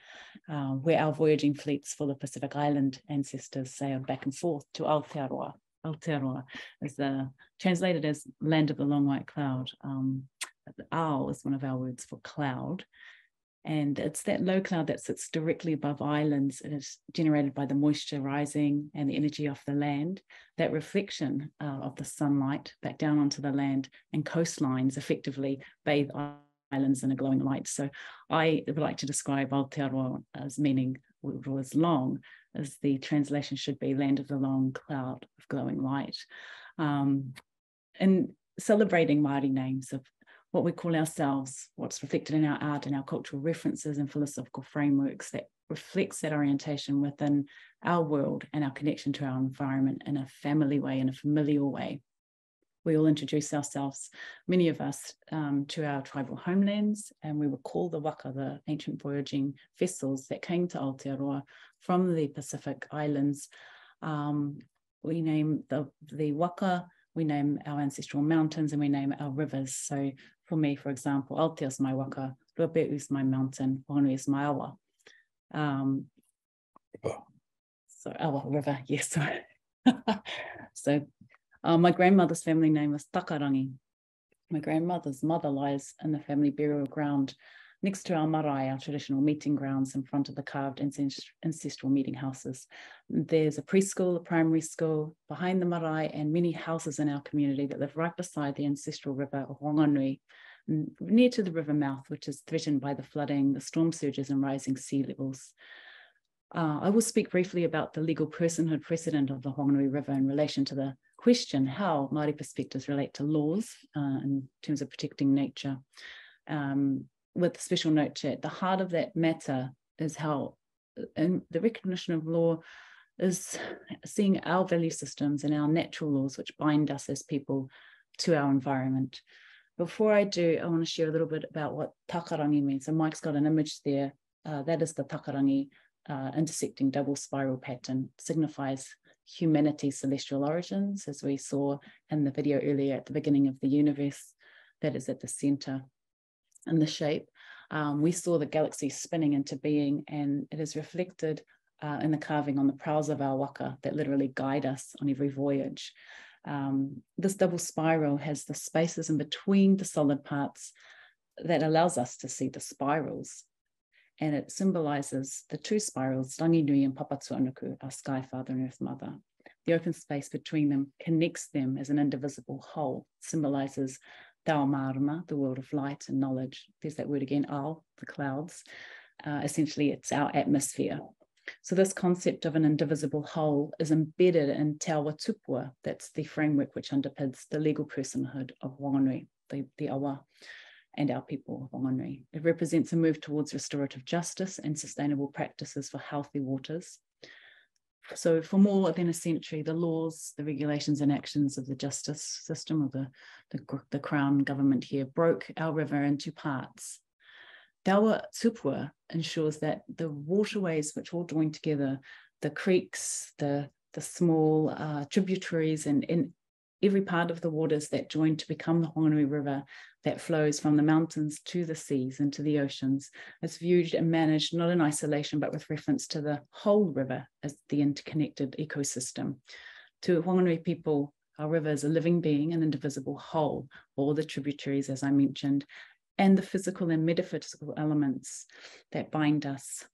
[SPEAKER 7] uh, where our voyaging fleets full of Pacific Island ancestors sailed back and forth to Aotearoa. Aotearoa is the, translated as land of the long white cloud. Um, Ao is one of our words for cloud. And it's that low cloud that sits directly above islands. and is generated by the moisture rising and the energy off the land. That reflection uh, of the sunlight back down onto the land and coastlines effectively bathe islands in a glowing light. So I would like to describe Aotearoa as meaning was long, as the translation should be land of the long cloud of glowing light. Um, and celebrating Māori names of what we call ourselves, what's reflected in our art and our cultural references and philosophical frameworks that reflects that orientation within our world and our connection to our environment in a family way, in a familial way. We all introduce ourselves, many of us, um, to our tribal homelands, and we recall the waka, the ancient voyaging vessels that came to Aotearoa from the Pacific Islands. Um, we name the, the waka we name our ancestral mountains and we name our rivers. So for me, for example, Aotea is my waka, Ruapehu is my mountain, Honui is my awa. Um, so awa river, <laughs> yes. so uh, my grandmother's family name was Takarangi. My grandmother's mother lies in the family burial ground next to our marae, our traditional meeting grounds in front of the carved ancestral meeting houses. There's a preschool, a primary school behind the marae, and many houses in our community that live right beside the ancestral river Whanganui, near to the river mouth, which is threatened by the flooding, the storm surges, and rising sea levels. Uh, I will speak briefly about the legal personhood precedent of the Whanganui River in relation to the question how Māori perspectives relate to laws uh, in terms of protecting nature. Um, with special note at the heart of that matter is how and the recognition of law is seeing our value systems and our natural laws which bind us as people to our environment. Before I do, I want to share a little bit about what takarangi means. And Mike's got an image there. Uh, that is the takarangi uh, intersecting double spiral pattern, signifies humanity's celestial origins, as we saw in the video earlier at the beginning of the universe, that is at the center and the shape. Um, we saw the galaxy spinning into being, and it is reflected uh, in the carving on the prows of our waka that literally guide us on every voyage. Um, this double spiral has the spaces in between the solid parts that allows us to see the spirals. And it symbolizes the two spirals, Rangi Nui and Papatuanuku, our Sky Father and Earth Mother. The open space between them connects them as an indivisible whole, symbolizes Tao the world of light and knowledge. There's that word again, Ao, the clouds. Uh, essentially, it's our atmosphere. So this concept of an indivisible whole is embedded in Te Awa Tupua. That's the framework which underpins the legal personhood of Whanganui, the, the awa, and our people of Whanganui. It represents a move towards restorative justice and sustainable practices for healthy waters. So for more than a century, the laws, the regulations and actions of the justice system of the, the, the Crown government here broke our river into parts. Te Awa Tupua ensures that the waterways which all join together, the creeks, the, the small uh, tributaries and, and every part of the waters that join to become the Whanganui River that flows from the mountains to the seas and to the oceans is viewed and managed not in isolation, but with reference to the whole river as the interconnected ecosystem. To Whanganui people, our river is a living being, an indivisible whole. All the tributaries, as I mentioned, and the physical and metaphysical elements that bind us.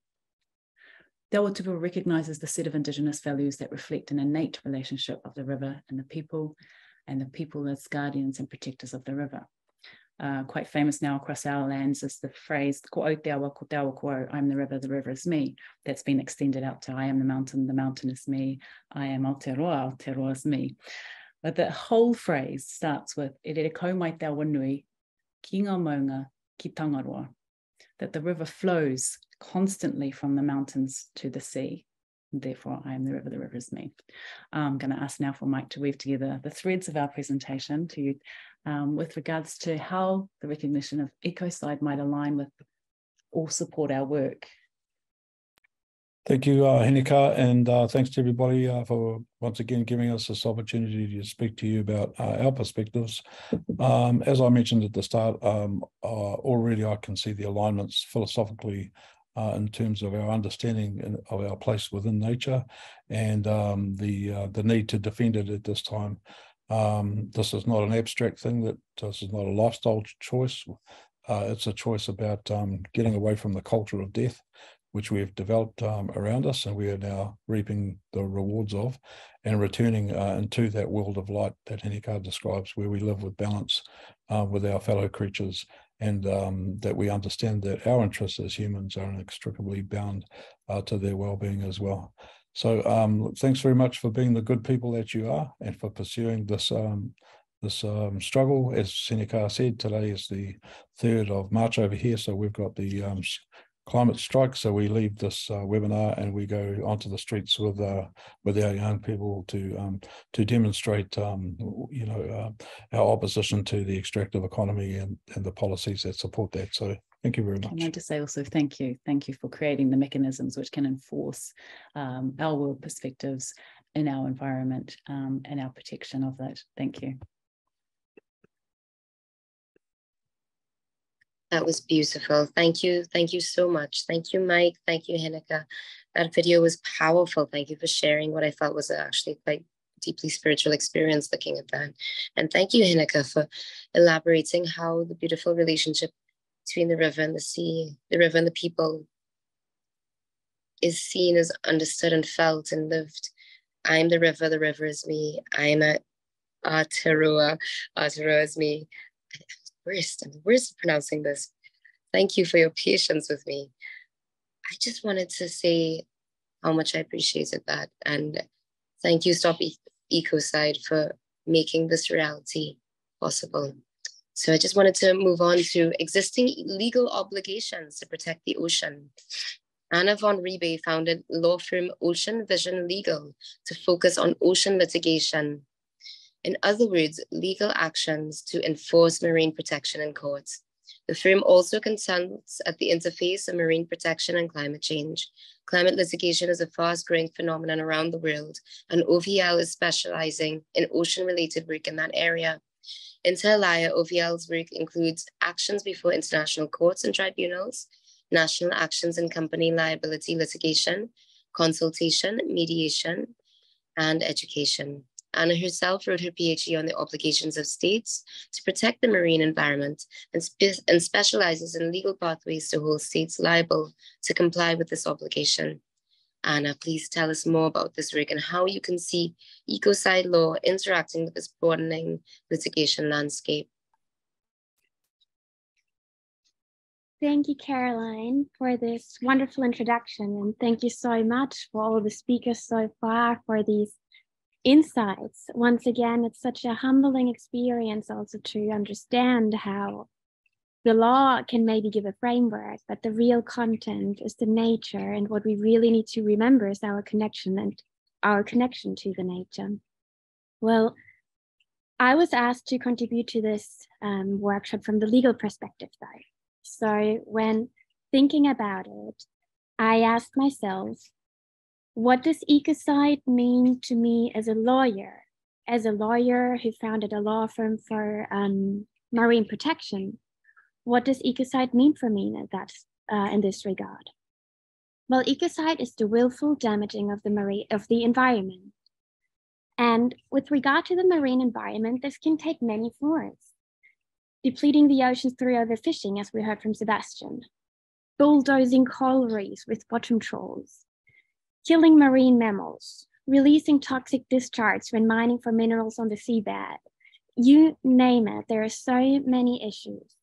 [SPEAKER 7] Te Awa Tupua recognises the set of Indigenous values that reflect an innate relationship of the river and the people, and the people as guardians and protectors of the river. Uh, quite famous now across our lands is the phrase ko ko te awa I'm the river, the river is me. That's been extended out to I am the mountain, the mountain is me. I am Aotearoa, Aotearoa is me. But the whole phrase starts with e re ko mai te awa nui, ki ngā maunga ki Tangaroa, that the river flows constantly from the mountains to the sea. Therefore, I am the river, the river is me. I'm going to ask now for Mike to weave together the threads of our presentation to you um, with regards to how the recognition of ecocide might align with or support our work
[SPEAKER 6] Thank you, uh, Hinekaa, and uh, thanks to everybody uh, for once again giving us this opportunity to speak to you about uh, our perspectives. Um, as I mentioned at the start, um, uh, already I can see the alignments philosophically uh, in terms of our understanding of our place within nature and um, the the need to defend it at this time. Um, this is not an abstract thing. That this is not a lifestyle choice. it's a choice about um, getting away from the culture of death which we have developed um, around us and we are now reaping the rewards of and returning uh, into that world of light that Hinekaa describes, where we live with balance uh, with our fellow creatures and um, that we understand that our interests as humans are inextricably bound uh, to their well-being as well. So um, thanks very much for being the good people that you are and for pursuing this um, this um, struggle. As Seneca said, today is the 3rd of March over here, so we've got the um, climate strike. So we leave this uh, webinar and we go onto the streets with uh, with our young people to um, to demonstrate, um, you know, uh, our opposition to the extractive economy and, and the policies that support that. So thank you very much.
[SPEAKER 7] I want to say also thank you. Thank you for creating the mechanisms which can enforce um, our world perspectives in our environment um, and our protection of that. Thank you.
[SPEAKER 1] That was beautiful. Thank you. Thank you so much. Thank you, Mike. Thank you, Hinekaa. That video was powerful. Thank you for sharing what I felt was actually quite deeply spiritual experience looking at that. And thank you, Hinekaa, for elaborating how the beautiful relationship between the river and the sea, the river and the people is seen as understood and felt and lived. I'm the river, the river is me. I'm a Aotearoa, Aotearoa is me worst. I'm the worst pronouncing this. Thank you for your patience with me. I just wanted to say how much I appreciated that. And thank you, Stop Ecocide, for making this reality possible. So I just wanted to move on to existing legal obligations to protect the ocean. Anna von Rebay founded law firm Ocean Vision Legal to focus on ocean litigation. In other words, legal actions to enforce marine protection in courts. The firm also consults at the interface of marine protection and climate change. Climate litigation is a fast growing phenomenon around the world, and OVL is specializing in ocean related work in that area. Inter alia, OVL's work includes actions before international courts and tribunals, national actions in company liability litigation, consultation, mediation, and education. Anna herself wrote her PhD on the obligations of states to protect the marine environment and, spe and specializes in legal pathways to hold states liable to comply with this obligation. Anna, please tell us more about this work and how you can see ecocide law interacting with this broadening litigation landscape.
[SPEAKER 8] Thank you, Caroline, for this wonderful introduction. And thank you so much for all the speakers so far for these insights. Once again, it's such a humbling experience also to understand how the law can maybe give a framework, but the real content is the nature. And what we really need to remember is our connection and our connection to the nature. Well, I was asked to contribute to this um, workshop from the legal perspective, though. So when thinking about it, I asked myself, what does ecocide mean to me as a lawyer? As a lawyer who founded a law firm for um, marine protection, what does ecocide mean for me in, that, uh, in this regard? Well, ecocide is the willful damaging of the marine of the environment. And with regard to the marine environment, this can take many forms. Depleting the oceans through overfishing, as we heard from Sebastian, bulldozing coral reefs with bottom trawls, killing marine mammals, releasing toxic discharge when mining for minerals on the seabed. You name it, there are so many issues.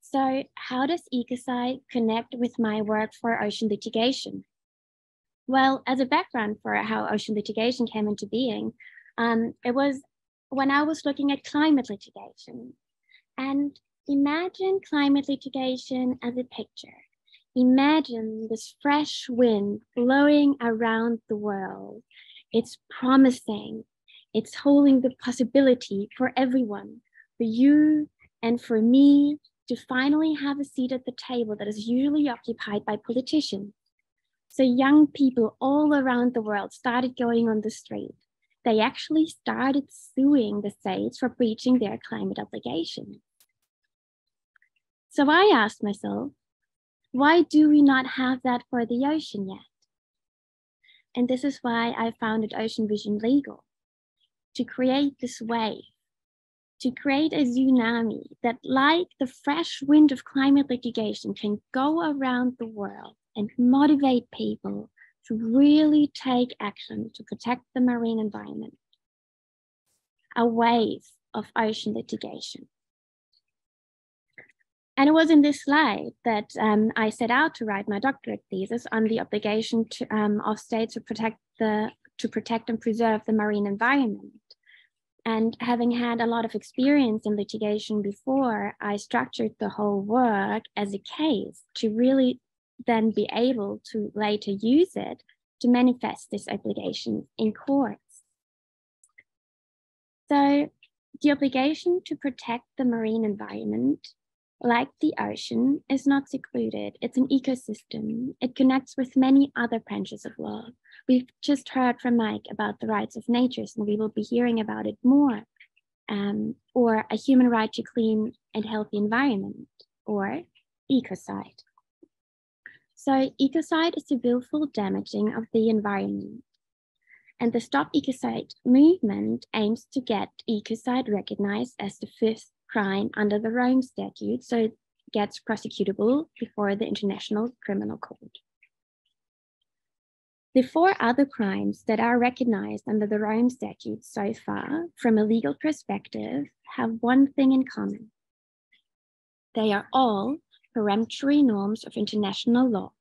[SPEAKER 8] So, how does Ecocide connect with my work for ocean litigation? Well, as a background for how ocean litigation came into being, um, it was when I was looking at climate litigation. And imagine climate litigation as a picture. Imagine this fresh wind blowing around the world. It's promising. It's holding the possibility for everyone, for you and for me, to finally have a seat at the table that is usually occupied by politicians. So young people all around the world started going on the street. They actually started suing the states for breaching their climate obligations. So I asked myself, why do we not have that for the ocean yet? And this is why I founded Ocean Vision Legal to create this wave, to create a tsunami that, like the fresh wind of climate litigation, can go around the world and motivate people to really take action to protect the marine environment. A wave of ocean litigation. And it was in this slide that um, I set out to write my doctorate thesis on the obligation to, um, of states to protect the to protect and preserve the marine environment. And having had a lot of experience in litigation before, I structured the whole work as a case to really then be able to later use it to manifest this obligation in courts. So the obligation to protect the marine environment like the ocean, is not secluded. It's an ecosystem. It connects with many other branches of law. We've just heard from Mike about the rights of natures, and we will be hearing about it more. Um, or a human right to clean and healthy environment, or ecocide. So ecocide is the willful damaging of the environment. And the Stop Ecocide movement aims to get ecocide recognized as the fifth crime under the Rome Statute, so it gets prosecutable before the International Criminal Court. The four other crimes that are recognized under the Rome Statute so far, from a legal perspective, have one thing in common. They are all peremptory norms of international law.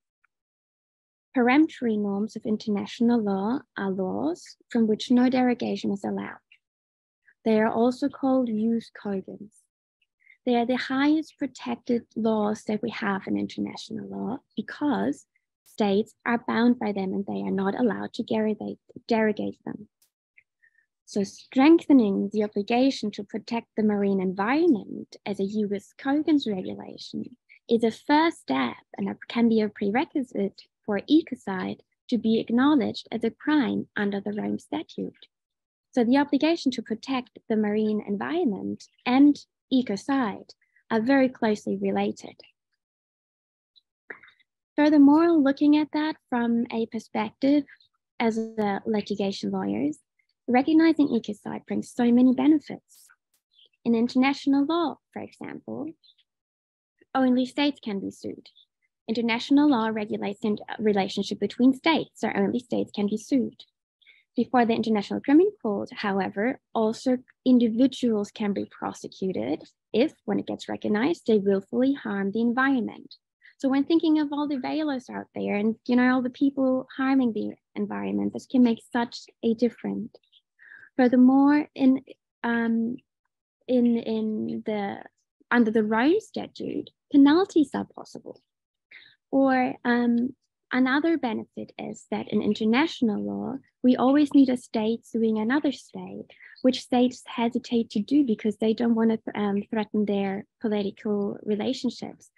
[SPEAKER 8] Peremptory norms of international law are laws from which no derogation is allowed. They are also called jus cogens. They are the highest protected laws that we have in international law because states are bound by them and they are not allowed to derogate, them. So strengthening the obligation to protect the marine environment as a jus cogens regulation is a first step and can be a prerequisite for ecocide to be acknowledged as a crime under the Rome Statute. So the obligation to protect the marine environment and ecocide are very closely related. Furthermore, looking at that from a perspective as the litigation lawyers, recognizing ecocide brings so many benefits. In international law, for example, only states can be sued. International law regulates the relationship between states, so only states can be sued. Before the International Criminal Court, however, also individuals can be prosecuted if, when it gets recognized, they willfully harm the environment. So when thinking of all the whalers out there and you know all the people harming the environment, this can make such a difference. Furthermore, in um, in in the under the Rome Statute, penalties are possible. Or um, another benefit is that in international law, we always need a state suing another state, which states hesitate to do because they don't want to um, threaten their political relationships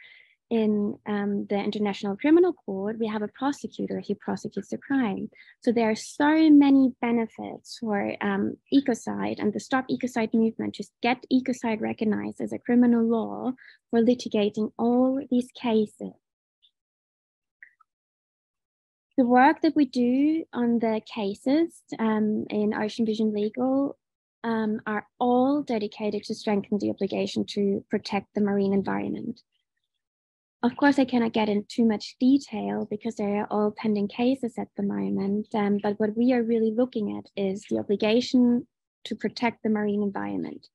[SPEAKER 8] in um, the International Criminal Court, we have a prosecutor who prosecutes the crime. So there are so many benefits for um, ecocide and the Stop Ecocide movement to get ecocide recognized as a criminal law for litigating all these cases. The work that we do on the cases um, in Ocean Vision Legal um, are all dedicated to strengthen the obligation to protect the marine environment. Of course, I cannot get into too much detail because they are all pending cases at the moment. Um, but what we are really looking at is the obligation to protect the marine environment,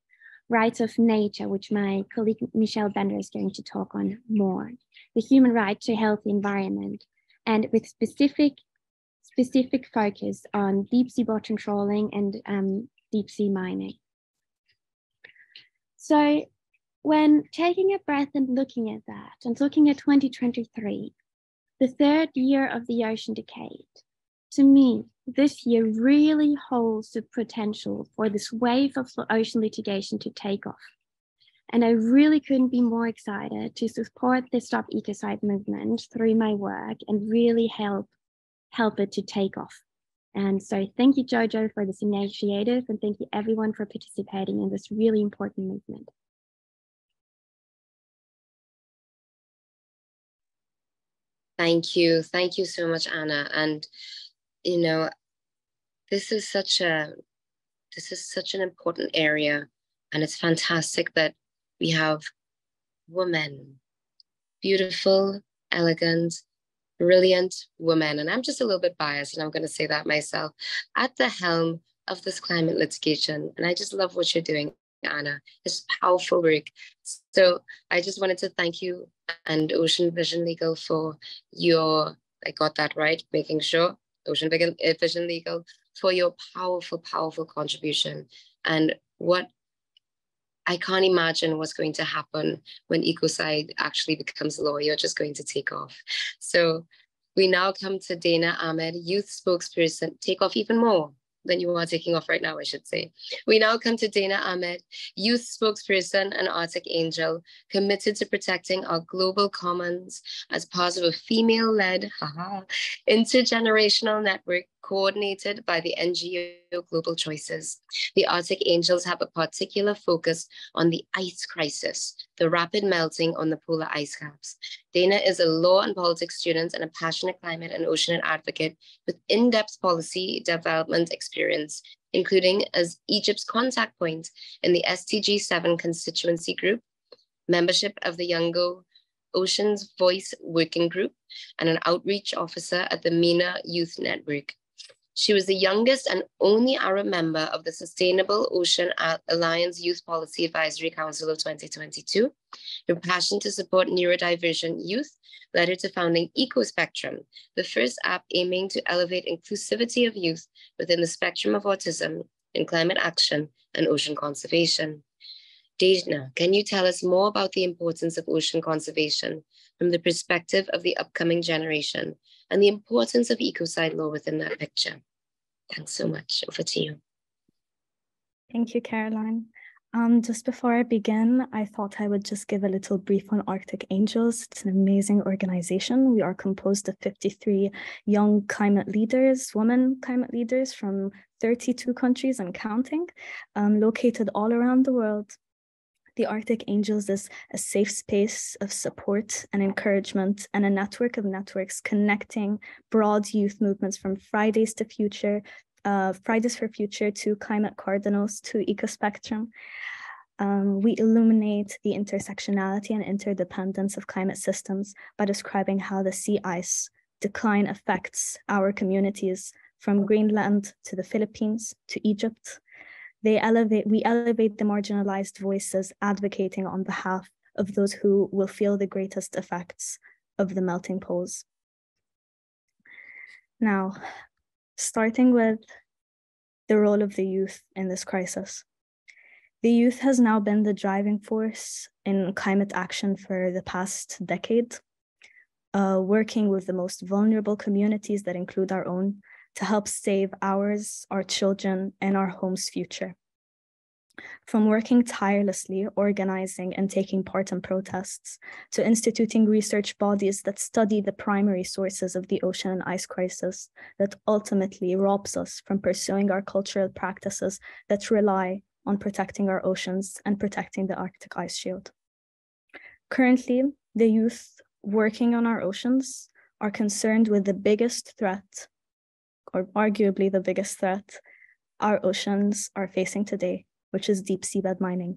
[SPEAKER 8] rights of nature, which my colleague Michelle Bender is going to talk on more, the human right to healthy environment, and with specific specific focus on deep sea bottom trawling and um, deep sea mining. So when taking a breath and looking at that and looking at 2023, the third year of the ocean decade, to me, this year really holds the potential for this wave of ocean litigation to take off. And I really couldn't be more excited to support the Stop Ecocide movement through my work and really help help it to take off. And so thank you, Jojo, for this initiative, and thank you everyone for participating in this really important movement.
[SPEAKER 1] Thank you. Thank you so much, Anna. And, you know, this is such a this is such an important area and it's fantastic that we have women beautiful elegant brilliant women and i'm just a little bit biased and i'm going to say that myself at the helm of this climate litigation and i just love what you're doing Anna. It's powerful work. So I just wanted to thank you and Ocean Vision Legal for your, I got that right, making sure, Ocean Vision uh, Legal, for your powerful, powerful contribution. And what I can't imagine what's going to happen when Ecocide actually becomes law. You're just going to take off. So we now come to Dana Ahmed, youth spokesperson, take off even more than you are taking off right now, I should say. We now come to Dana Ahmed, youth spokesperson and Arctic Angel, committed to protecting our global commons as part of a female-led <laughs> intergenerational network coordinated by the NGO Global Choices. The Arctic Angels have a particular focus on the ice crisis, the rapid melting on the polar ice caps. Dana is a law and politics student and a passionate climate and ocean advocate with in-depth policy development experience, including as Egypt's contact point in the SDG 7 constituency group, membership of the Youngo Oceans Voice Working Group, and an outreach officer at the MENA Youth Network. She was the youngest and only Arab member of the Sustainable Ocean Alliance Youth Policy Advisory Council of 2022. Her passion to support neurodivergent youth led her to founding EcoSpectrum, the first app aiming to elevate inclusivity of youth within the spectrum of autism in climate action and ocean conservation. Dana, can you tell us more about the importance of ocean conservation from the perspective of the upcoming generation and the importance of ecocide law within that picture? Thanks so much. Over to you.
[SPEAKER 9] Thank you, Caroline. Um, just before I begin, I thought I would just give a little brief on Arctic Angels. It's an amazing organization. We are composed of 53 young climate leaders, women climate leaders from 32 countries and counting, um, located all around the world. The Arctic Angels is a safe space of support and encouragement and a network of networks connecting broad youth movements from Fridays to Future uh, Fridays for Future to Climate Cardinals to Ecospectrum. Um, we illuminate the intersectionality and interdependence of climate systems by describing how the sea ice decline affects our communities from Greenland to the Philippines to Egypt. They elevate, we elevate the marginalized voices advocating on behalf of those who will feel the greatest effects of the melting poles. Now, starting with the role of the youth in this crisis. The youth has now been the driving force in climate action for the past decade, uh, working with the most vulnerable communities that include our own to help save ours, our children, and our home's future. From working tirelessly, organizing and taking part in protests, to instituting research bodies that study the primary sources of the ocean and ice crisis that ultimately robs us from pursuing our cultural practices that rely on protecting our oceans and protecting the Arctic ice shield. Currently, the youth working on our oceans are concerned with the biggest threat, or arguably the biggest threat, our oceans are facing today, which is deep seabed mining,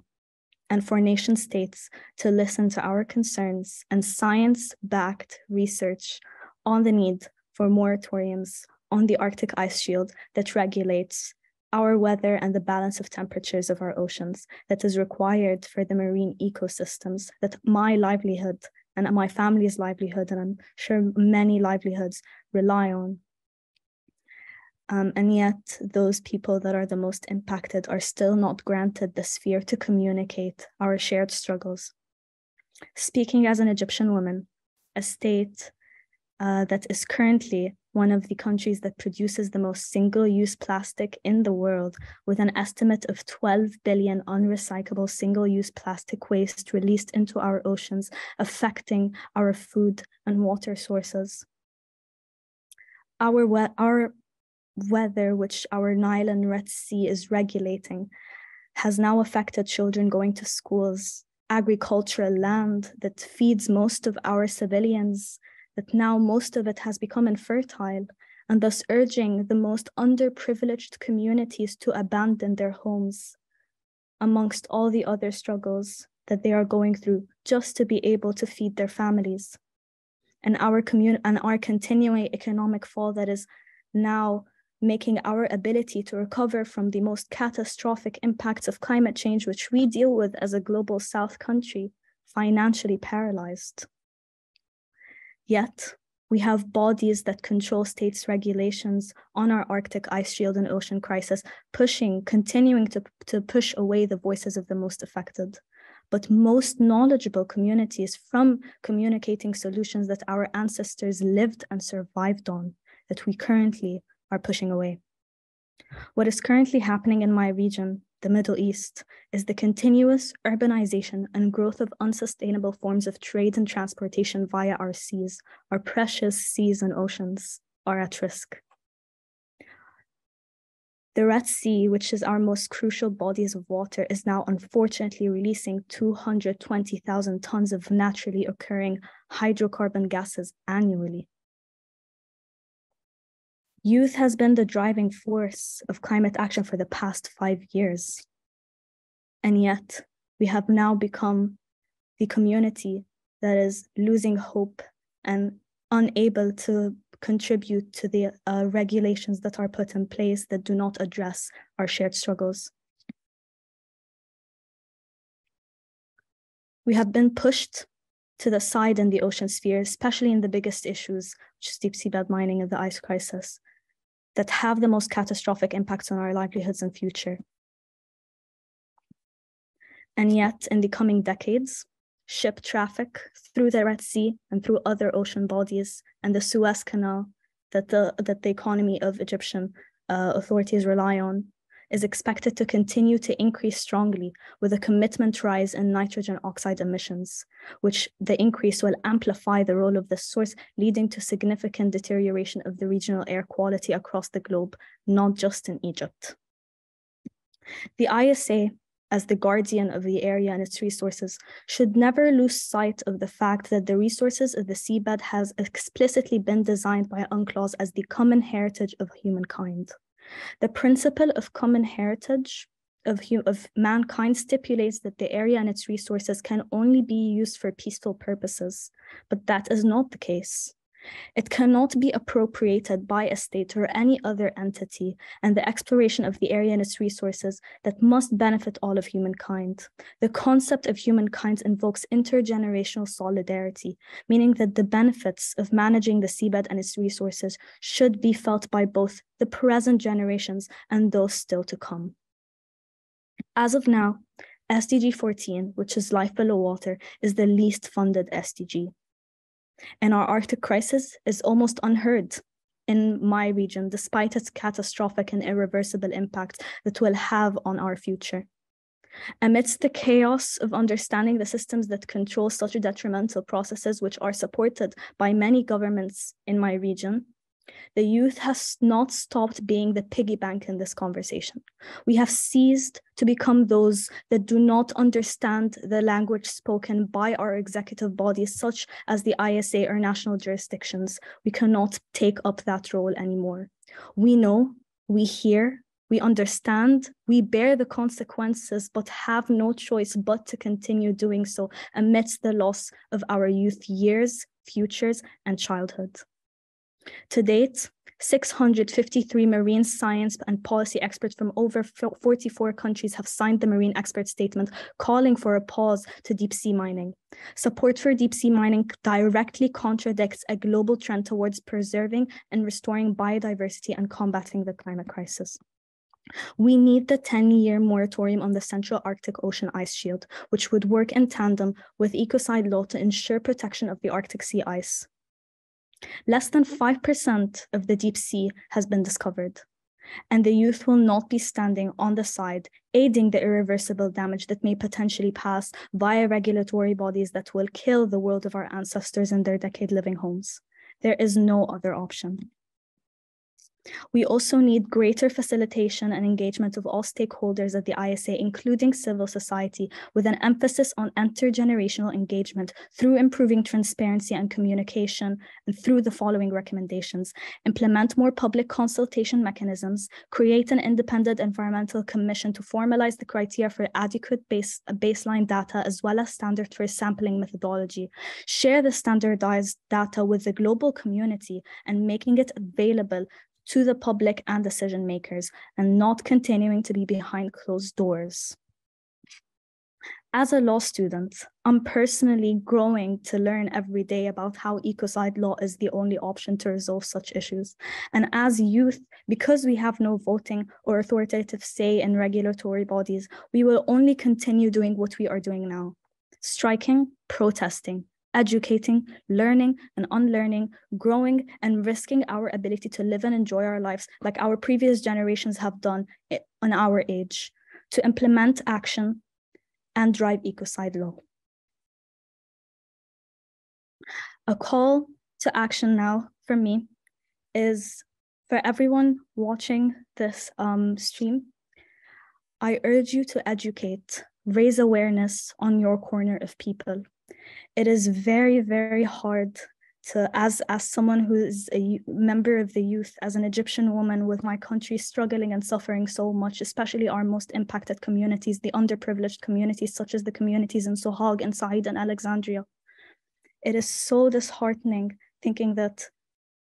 [SPEAKER 9] and for nation states to listen to our concerns and science backed research on the need for moratoriums on the Arctic ice shield that regulates our weather and the balance of temperatures of our oceans that is required for the marine ecosystems that my livelihood and my family's livelihood, and I'm sure many livelihoods rely on. Um, and yet, those people that are the most impacted are still not granted the sphere to communicate our shared struggles. Speaking as an Egyptian woman, a state uh, that is currently one of the countries that produces the most single use plastic in the world, with an estimate of 12 billion unrecyclable single use plastic waste released into our oceans, affecting our food and water sources. Our, our weather, which our Nile and Red Sea is regulating, has now affected children going to schools, agricultural land that feeds most of our civilians, that now most of it has become infertile, and thus urging the most underprivileged communities to abandon their homes, amongst all the other struggles that they are going through just to be able to feed their families. And our community and our continuing economic fall that is now making our ability to recover from the most catastrophic impacts of climate change, which we deal with as a global South country, financially paralyzed. Yet, we have bodies that control states' regulations on our Arctic ice shield and ocean crisis, pushing, continuing to, to push away the voices of the most affected. But most knowledgeable communities from communicating solutions that our ancestors lived and survived on, that we currently are pushing away. What is currently happening in my region, the Middle East, is the continuous urbanization and growth of unsustainable forms of trade and transportation via our seas. Our precious seas and oceans are at risk. The Red Sea, which is our most crucial bodies of water, is now unfortunately releasing 220,000 tons of naturally occurring hydrocarbon gases annually. Youth has been the driving force of climate action for the past five years. And yet, we have now become the community that is losing hope and unable to contribute to the uh, regulations that are put in place that do not address our shared struggles. We have been pushed to the side in the ocean sphere, especially in the biggest issues, which is deep seabed mining and the ice crisis that have the most catastrophic impacts on our livelihoods and future. And yet, in the coming decades, ship traffic through the Red Sea and through other ocean bodies and the Suez Canal that the, that the economy of Egyptian uh, authorities rely on is expected to continue to increase strongly with a commitment rise in nitrogen oxide emissions, which the increase will amplify the role of the source, leading to significant deterioration of the regional air quality across the globe, not just in Egypt. The ISA as the guardian of the area and its resources, should never lose sight of the fact that the resources of the seabed has explicitly been designed by UNCLOS as the common heritage of humankind. The principle of common heritage of, of mankind stipulates that the area and its resources can only be used for peaceful purposes, but that is not the case. It cannot be appropriated by a state or any other entity, and the exploration of the area and its resources that must benefit all of humankind. The concept of humankind invokes intergenerational solidarity, meaning that the benefits of managing the seabed and its resources should be felt by both the present generations and those still to come. As of now, SDG 14, which is life below water, is the least funded SDG and our Arctic crisis is almost unheard in my region, despite its catastrophic and irreversible impact that will have on our future. Amidst the chaos of understanding the systems that control such detrimental processes, which are supported by many governments in my region, the youth has not stopped being the piggy bank in this conversation. We have ceased to become those that do not understand the language spoken by our executive bodies, such as the ISA or national jurisdictions. We cannot take up that role anymore. We know, we hear, we understand, we bear the consequences, but have no choice but to continue doing so amidst the loss of our youth years, futures, and childhood. To date, 653 marine science and policy experts from over 44 countries have signed the Marine Expert Statement calling for a pause to deep sea mining. Support for deep sea mining directly contradicts a global trend towards preserving and restoring biodiversity and combating the climate crisis. We need the 10 year moratorium on the Central Arctic Ocean ice shield, which would work in tandem with ecocide law to ensure protection of the Arctic sea ice. Less than 5% of the deep sea has been discovered, and the youth will not be standing on the side, aiding the irreversible damage that may potentially pass via regulatory bodies that will kill the world of our ancestors in their decade living homes. There is no other option. We also need greater facilitation and engagement of all stakeholders at the ISA, including civil society, with an emphasis on intergenerational engagement through improving transparency and communication, and through the following recommendations. Implement more public consultation mechanisms, create an independent environmental commission to formalize the criteria for adequate base, baseline data, as well as standard for sampling methodology. Share the standardized data with the global community and making it available to the public and decision makers and not continuing to be behind closed doors. As a law student, I'm personally growing to learn every day about how ecocide law is the only option to resolve such issues. And as youth, because we have no voting or authoritative say in regulatory bodies, we will only continue doing what we are doing now striking, protesting, educating, learning and unlearning, growing and risking our ability to live and enjoy our lives like our previous generations have done on our age, to implement action and drive ecocide law. A call to action now for me is for everyone watching this um, stream, I urge you to educate, raise awareness on your corner of people it is very, very hard to, as, as someone who is a member of the youth, as an Egyptian woman with my country struggling and suffering so much, especially our most impacted communities, the underprivileged communities, such as the communities in Sohag and Said and Alexandria. It is so disheartening thinking that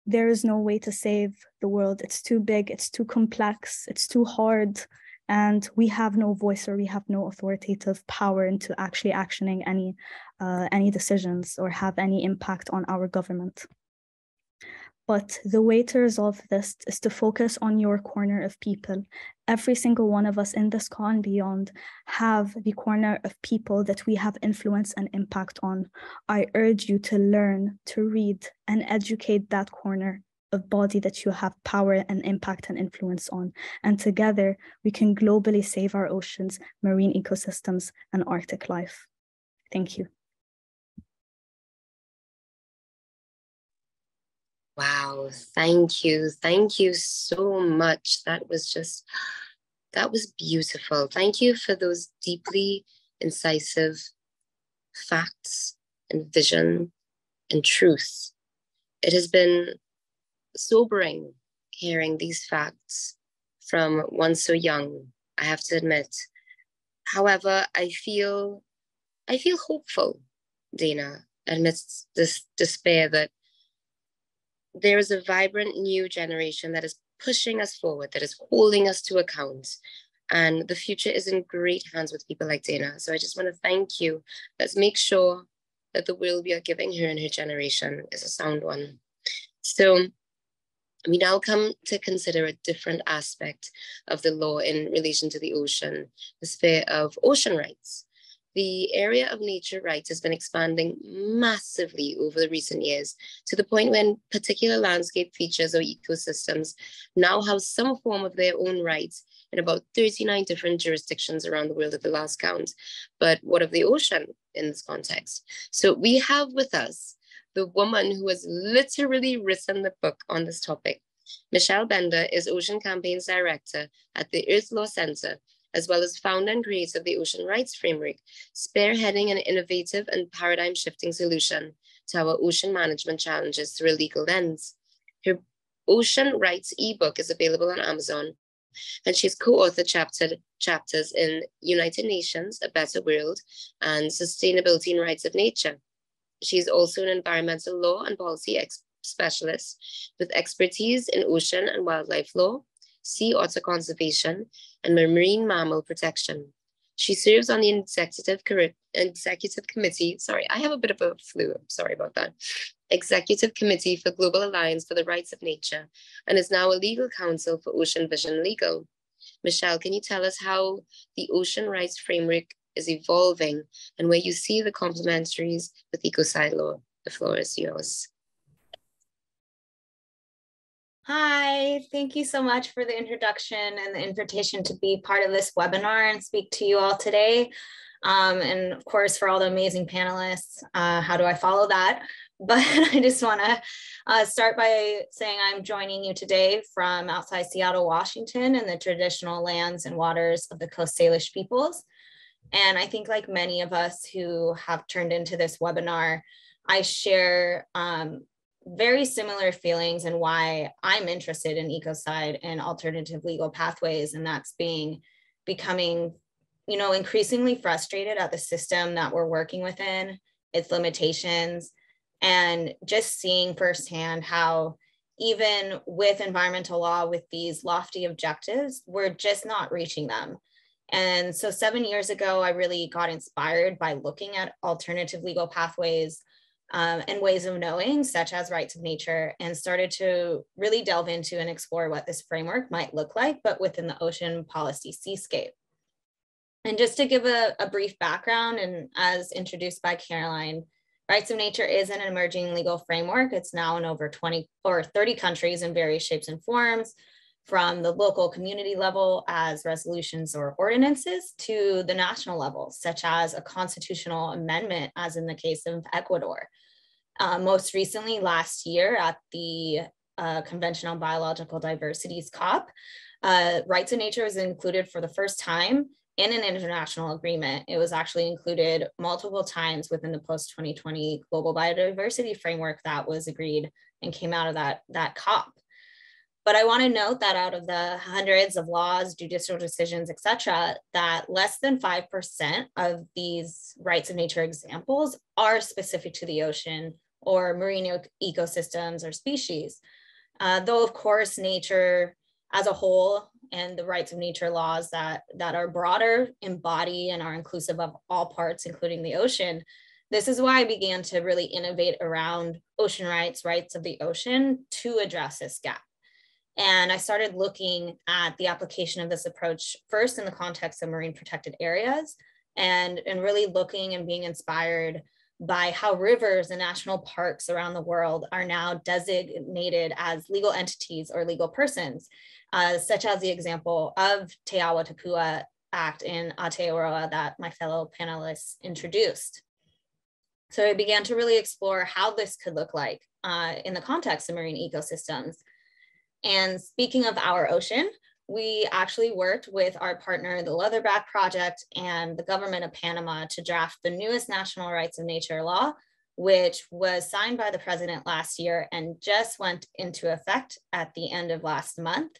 [SPEAKER 9] there is no way to save the world. It's too big, it's too complex, it's too hard and we have no voice or we have no authoritative power into actually actioning any uh, any decisions or have any impact on our government. But the way to resolve this is to focus on your corner of people. Every single one of us in this call and beyond have the corner of people that we have influence and impact on. I urge you to learn, to read, and educate that corner of body that you have power and impact and influence on. And together, we can globally save our oceans, marine ecosystems, and Arctic life. Thank you.
[SPEAKER 1] Wow, thank you. Thank you so much. That was just, that was beautiful. Thank you for those deeply incisive facts and vision and truth. It has been sobering hearing these facts from one so young, I have to admit. However, I feel I feel hopeful, Dana, amidst this despair that there is a vibrant new generation that is pushing us forward, that is holding us to account. And the future is in great hands with people like Dana. So I just want to thank you. Let's make sure that the will we are giving her and her generation is a sound one. So we now come to consider a different aspect of the law in relation to the ocean, the sphere of ocean rights the area of nature rights has been expanding massively over the recent years to the point when particular landscape features or ecosystems now have some form of their own rights in about 39 different jurisdictions around the world at the last count. But what of the ocean in this context? So we have with us the woman who has literally written the book on this topic. Michelle Bender is Ocean Campaigns Director at the Earth Law Center as well as founder and creator of the Ocean Rights Framework, spearheading an innovative and paradigm shifting solution to our ocean management challenges through a legal lens. Her Ocean Rights ebook is available on Amazon, and she's co-authored chapter, chapters in United Nations, A Better World, and Sustainability and Rights of Nature. She's also an environmental law and policy specialist with expertise in ocean and wildlife law, sea otter conservation, and marine mammal protection. She serves on the executive, executive committee. Sorry, I have a bit of a flu. I'm sorry about that. Executive Committee for Global Alliance for the Rights of Nature and is now a legal counsel for Ocean Vision Legal. Michelle, can you tell us how the Ocean Rights Framework is evolving and where you see the complementaries with ecocide law? The floor is yours.
[SPEAKER 10] Hi, thank you so much for the introduction and the invitation to be part of this webinar and speak to you all today. Um, and of course, for all the amazing panelists, uh, how do I follow that? <laughs> But I just want to uh, start by saying I'm joining you today from outside Seattle, Washington, in the traditional lands and waters of the Coast Salish peoples. And I think, like many of us who have turned into this webinar, I share um, very similar feelings and why I'm interested in ecocide and alternative legal pathways. And that's being becoming, you know, increasingly frustrated at the system that we're working within, its limitations, and just seeing firsthand how even with environmental law, with these lofty objectives, we're just not reaching them. And so, seven years ago, I really got inspired by looking at alternative legal pathways um, and ways of knowing, such as rights of nature, and started to really delve into and explore what this framework might look like, but within the ocean policy seascape. And just to give a, a brief background, and as introduced by Caroline, Rights of Nature is an emerging legal framework. It's now in over 20 or 30 countries in various shapes and forms, from the local community level as resolutions or ordinances to the national level, such as a constitutional amendment, as in the case of Ecuador. Uh, most recently, last year at the uh, Convention on Biological Diversity's COP, uh, rights of nature was included for the first time in an international agreement. It was actually included multiple times within the post 2020 global biodiversity framework that was agreed and came out of that, that COP. But I want to note that out of the hundreds of laws, judicial decisions, et cetera, that less than 5% of these rights of nature examples are specific to the ocean or marine ecosystems or species. Uh, though, of course, nature as a whole and the rights of nature laws that, that are broader, embody, and are inclusive of all parts, including the ocean, This is why I began to really innovate around ocean rights, rights of the ocean to address this gap. And I started looking at the application of this approach first in the context of marine protected areas and, and really looking and being inspired by how rivers and national parks around the world are now designated as legal entities or legal persons, uh, such as the example of Te Awa Tupua Act in Aotearoa that my fellow panelists introduced. So I began to really explore how this could look like uh, in the context of marine ecosystems. And speaking of our ocean, we actually worked with our partner, the Leatherback Project and the government of Panama to draft the newest national rights of nature law, which was signed by the president last year and just went into effect at the end of last month.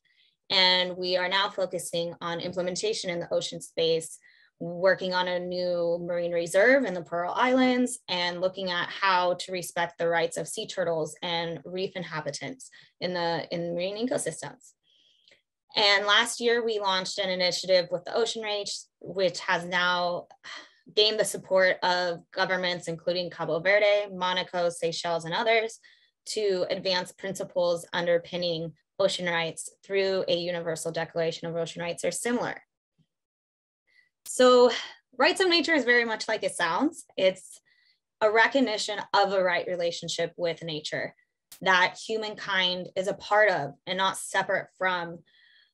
[SPEAKER 10] And we are now focusing on implementation in the ocean space working on a new marine reserve in the Pearl Islands and looking at how to respect the rights of sea turtles and reef inhabitants in the in marine ecosystems. And last year we launched an initiative with the Ocean Race, which has now gained the support of governments, including Cabo Verde, Monaco, Seychelles, and others, to advance principles underpinning ocean rights through a Universal Declaration of Ocean Rights or similar. So rights of nature is very much like it sounds. It's a recognition of a right relationship with nature that humankind is a part of and not separate from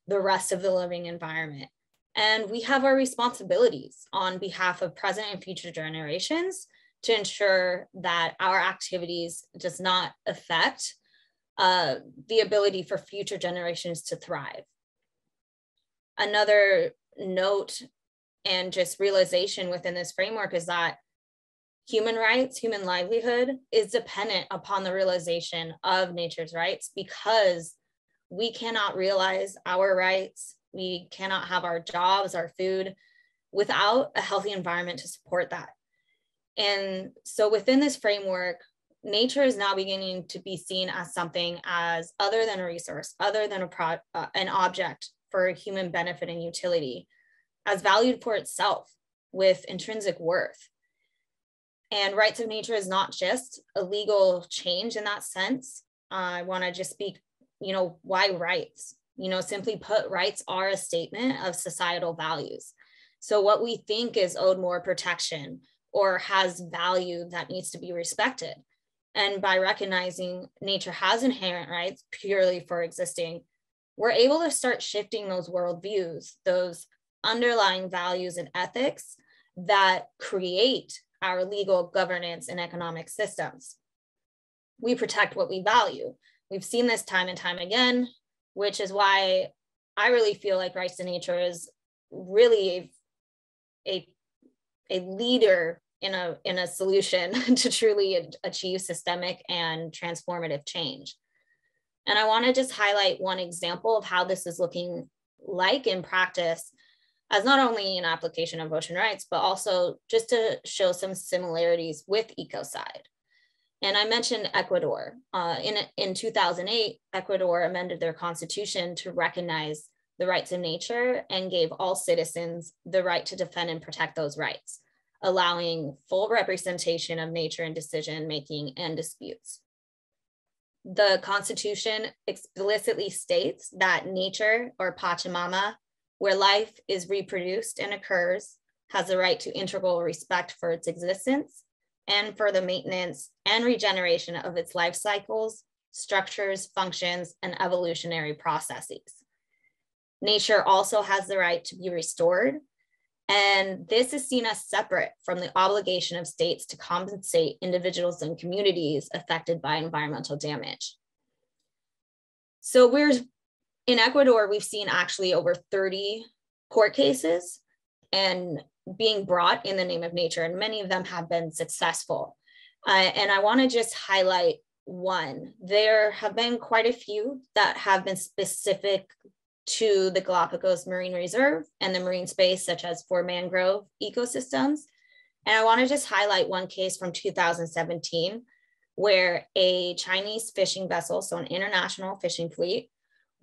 [SPEAKER 10] the rest of the living environment. And we have our responsibilities on behalf of present and future generations to ensure that our activities does not affect uh, the ability for future generations to thrive. Another note and just realization within this framework is that human rights, human livelihood is dependent upon the realization of nature's rights because we cannot realize our rights. We cannot have our jobs, our food without a healthy environment to support that. And so within this framework, nature is now beginning to be seen as something as other than a resource, other than a pro, uh, an object for human benefit and utility as valued for itself with intrinsic worth. And rights of nature is not just a legal change in that sense. I want to just speak, you know, why rights? You know, simply put, rights are a statement of societal values. So, what we think is owed more protection or has value that needs to be respected. And by recognizing nature has inherent rights purely for existing, we're able to start shifting those worldviews, those underlying values and ethics that create our legal governance and economic systems. We protect what we value. We've seen this time and time again, which is why I really feel like Rights to Nature is really a, a, a leader in a, in a solution <laughs> to truly achieve systemic and transformative change. And I want to just highlight one example of how this is looking like in practice as not only an application of ocean rights, but also just to show some similarities with ecocide. And I mentioned Ecuador. Uh, in, in 2008, Ecuador amended their constitution to recognize the rights of nature and gave all citizens the right to defend and protect those rights, allowing full representation of nature in decision making and disputes. The constitution explicitly states that nature or Pachamama where life is reproduced and occurs, has the right to integral respect for its existence and for the maintenance and regeneration of its life cycles, structures, functions, and evolutionary processes. Nature also has the right to be restored, and this is seen as separate from the obligation of states to compensate individuals and communities affected by environmental damage. So we're in Ecuador, we've seen actually over 30 court cases and being brought in the name of nature, and many of them have been successful. Uh, and I want to just highlight one. There have been quite a few that have been specific to the Galapagos Marine Reserve and the marine space, such as for mangrove ecosystems. And I want to just highlight one case from 2017 where a Chinese fishing vessel, so an international fishing fleet,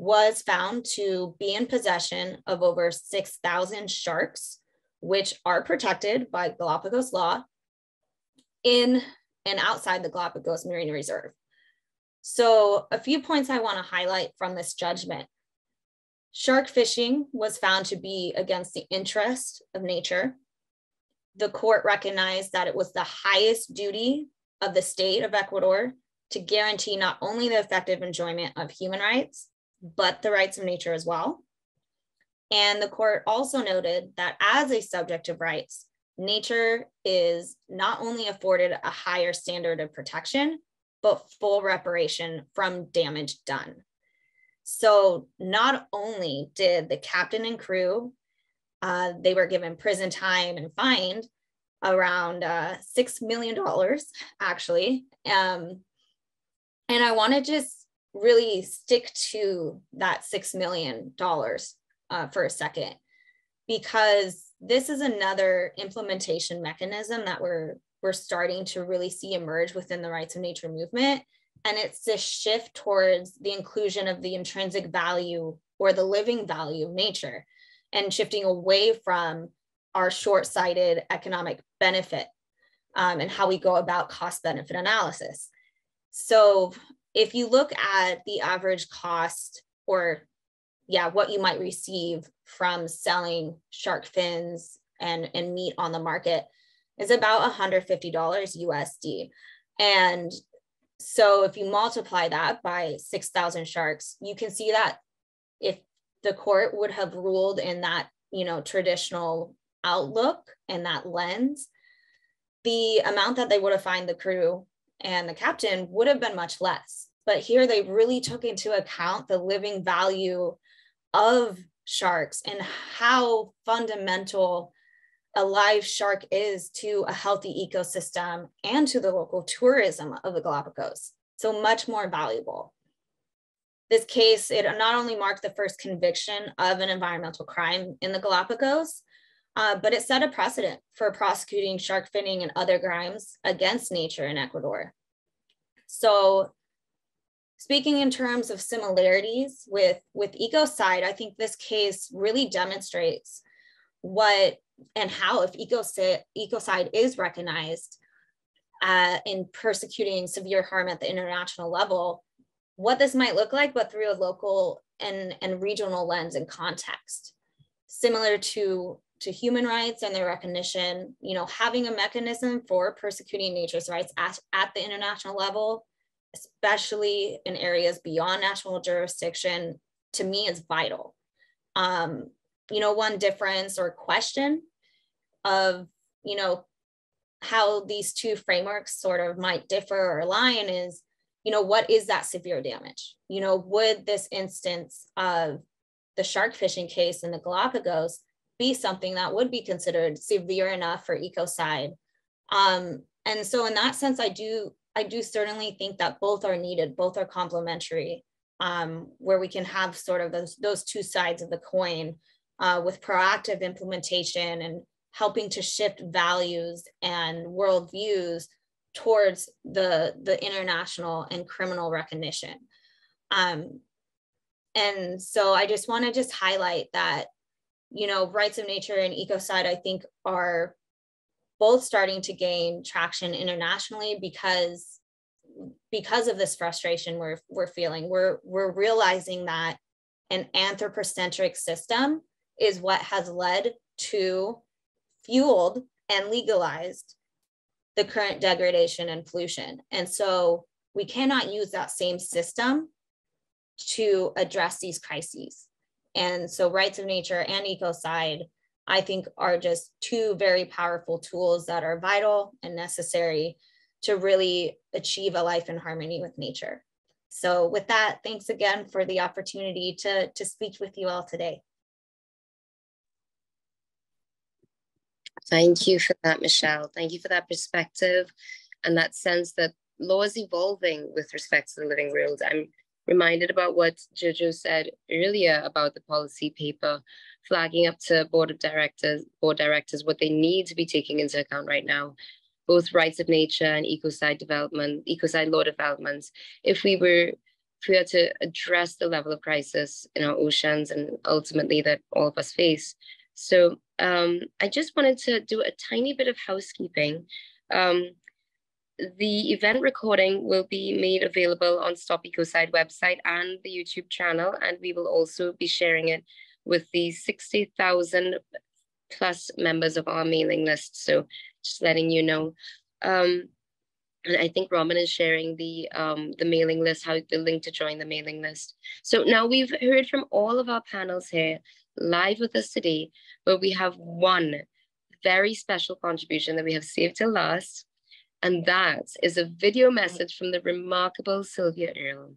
[SPEAKER 10] was found to be in possession of over 6,000 sharks, which are protected by Galapagos law. in and outside the Galapagos Marine Reserve. So a few points I wanna highlight from this judgment. Shark fishing was found to be against the interest of nature. The court recognized that it was the highest duty of the state of Ecuador to guarantee not only the effective enjoyment of human rights, but the rights of nature as well. And the court also noted that as a subject of rights, nature is not only afforded a higher standard of protection, but full reparation from damage done. So not only did the captain and crew, uh, they were given prison time and fined around uh, $6 million actually. Um, and I wanna just really stick to that $6 million uh, for a second, because this is another implementation mechanism that we're, we're starting to really see emerge within the rights of nature movement and it's this shift towards the inclusion of the intrinsic value or the living value of nature and shifting away from our short-sighted economic benefit um, and how we go about cost benefit analysis. So if you look at the average cost or yeah, what you might receive from selling shark fins and, and meat on the market is about $150 USD. And so if you multiply that by 6,000 sharks, you can see that if the court would have ruled in that, you know, traditional outlook and that lens, the amount that they would have fined the crew and the captain would have been much less. But here they really took into account the living value of sharks and how fundamental a live shark is to a healthy ecosystem and to the local tourism of the Galapagos. So much more valuable. This case, it not only marked the first conviction of an environmental crime in the Galapagos, uh, but it set a precedent for prosecuting shark finning and other crimes against nature in Ecuador. So speaking in terms of similarities with, with ecocide, I think this case really demonstrates what and how if ecocide, ecocide is recognized uh, in persecuting severe harm at the international level, what this might look like, but through a local and, and regional lens and context. Similar to, to human rights and their recognition, you know, having a mechanism for persecuting nature's rights at, at the international level, especially in areas beyond national jurisdiction, to me is vital. Um, you know, one difference or question of, you know, how these two frameworks sort of might differ or align is, you know, what is that severe damage? You know, would this instance of the shark fishing case in the Galapagos be something that would be considered severe enough for ecocide? Um, and so in that sense, I do, I do certainly think that both are needed, both are complementary, um, where we can have sort of those, those two sides of the coin uh, with proactive implementation and helping to shift values and worldviews towards the, the international and criminal recognition. Um, and so I just want to just highlight that, you know, rights of nature and ecocide, I think are both starting to gain traction internationally because because of this frustration we're, we're feeling. We're, we're realizing that an anthropocentric system is what has led to fueled and legalized the current degradation and pollution. And so we cannot use that same system to address these crises. And so rights of nature and ecocide, I think are just two very powerful tools that are vital and necessary to really achieve a life in harmony with nature. So with that, thanks again for the opportunity to, to speak with you all today.
[SPEAKER 1] Thank you for that, Michelle. Thank you for that perspective and that sense that law is evolving with respect to the living world. I'm reminded about what Jojo said earlier about the policy paper flagging up to board of directors, board directors, what they need to be taking into account right now, both rights of nature and ecocide development, ecocide law developments. If we were if we are to address the level of crisis in our oceans and ultimately that all of us face. So um, I just wanted to do a tiny bit of housekeeping. Um, the event recording will be made available on Stop Ecocide website and the YouTube channel, and we will also be sharing it with the 60,000 plus members of our mailing list. So just letting you know. Um, and I think Robin is sharing the um, the mailing list, how the link to join the mailing list. So now we've heard from all of our panels here live with us today, but we have one very special contribution that we have saved till last. And that is a video message from the remarkable Sylvia Earle,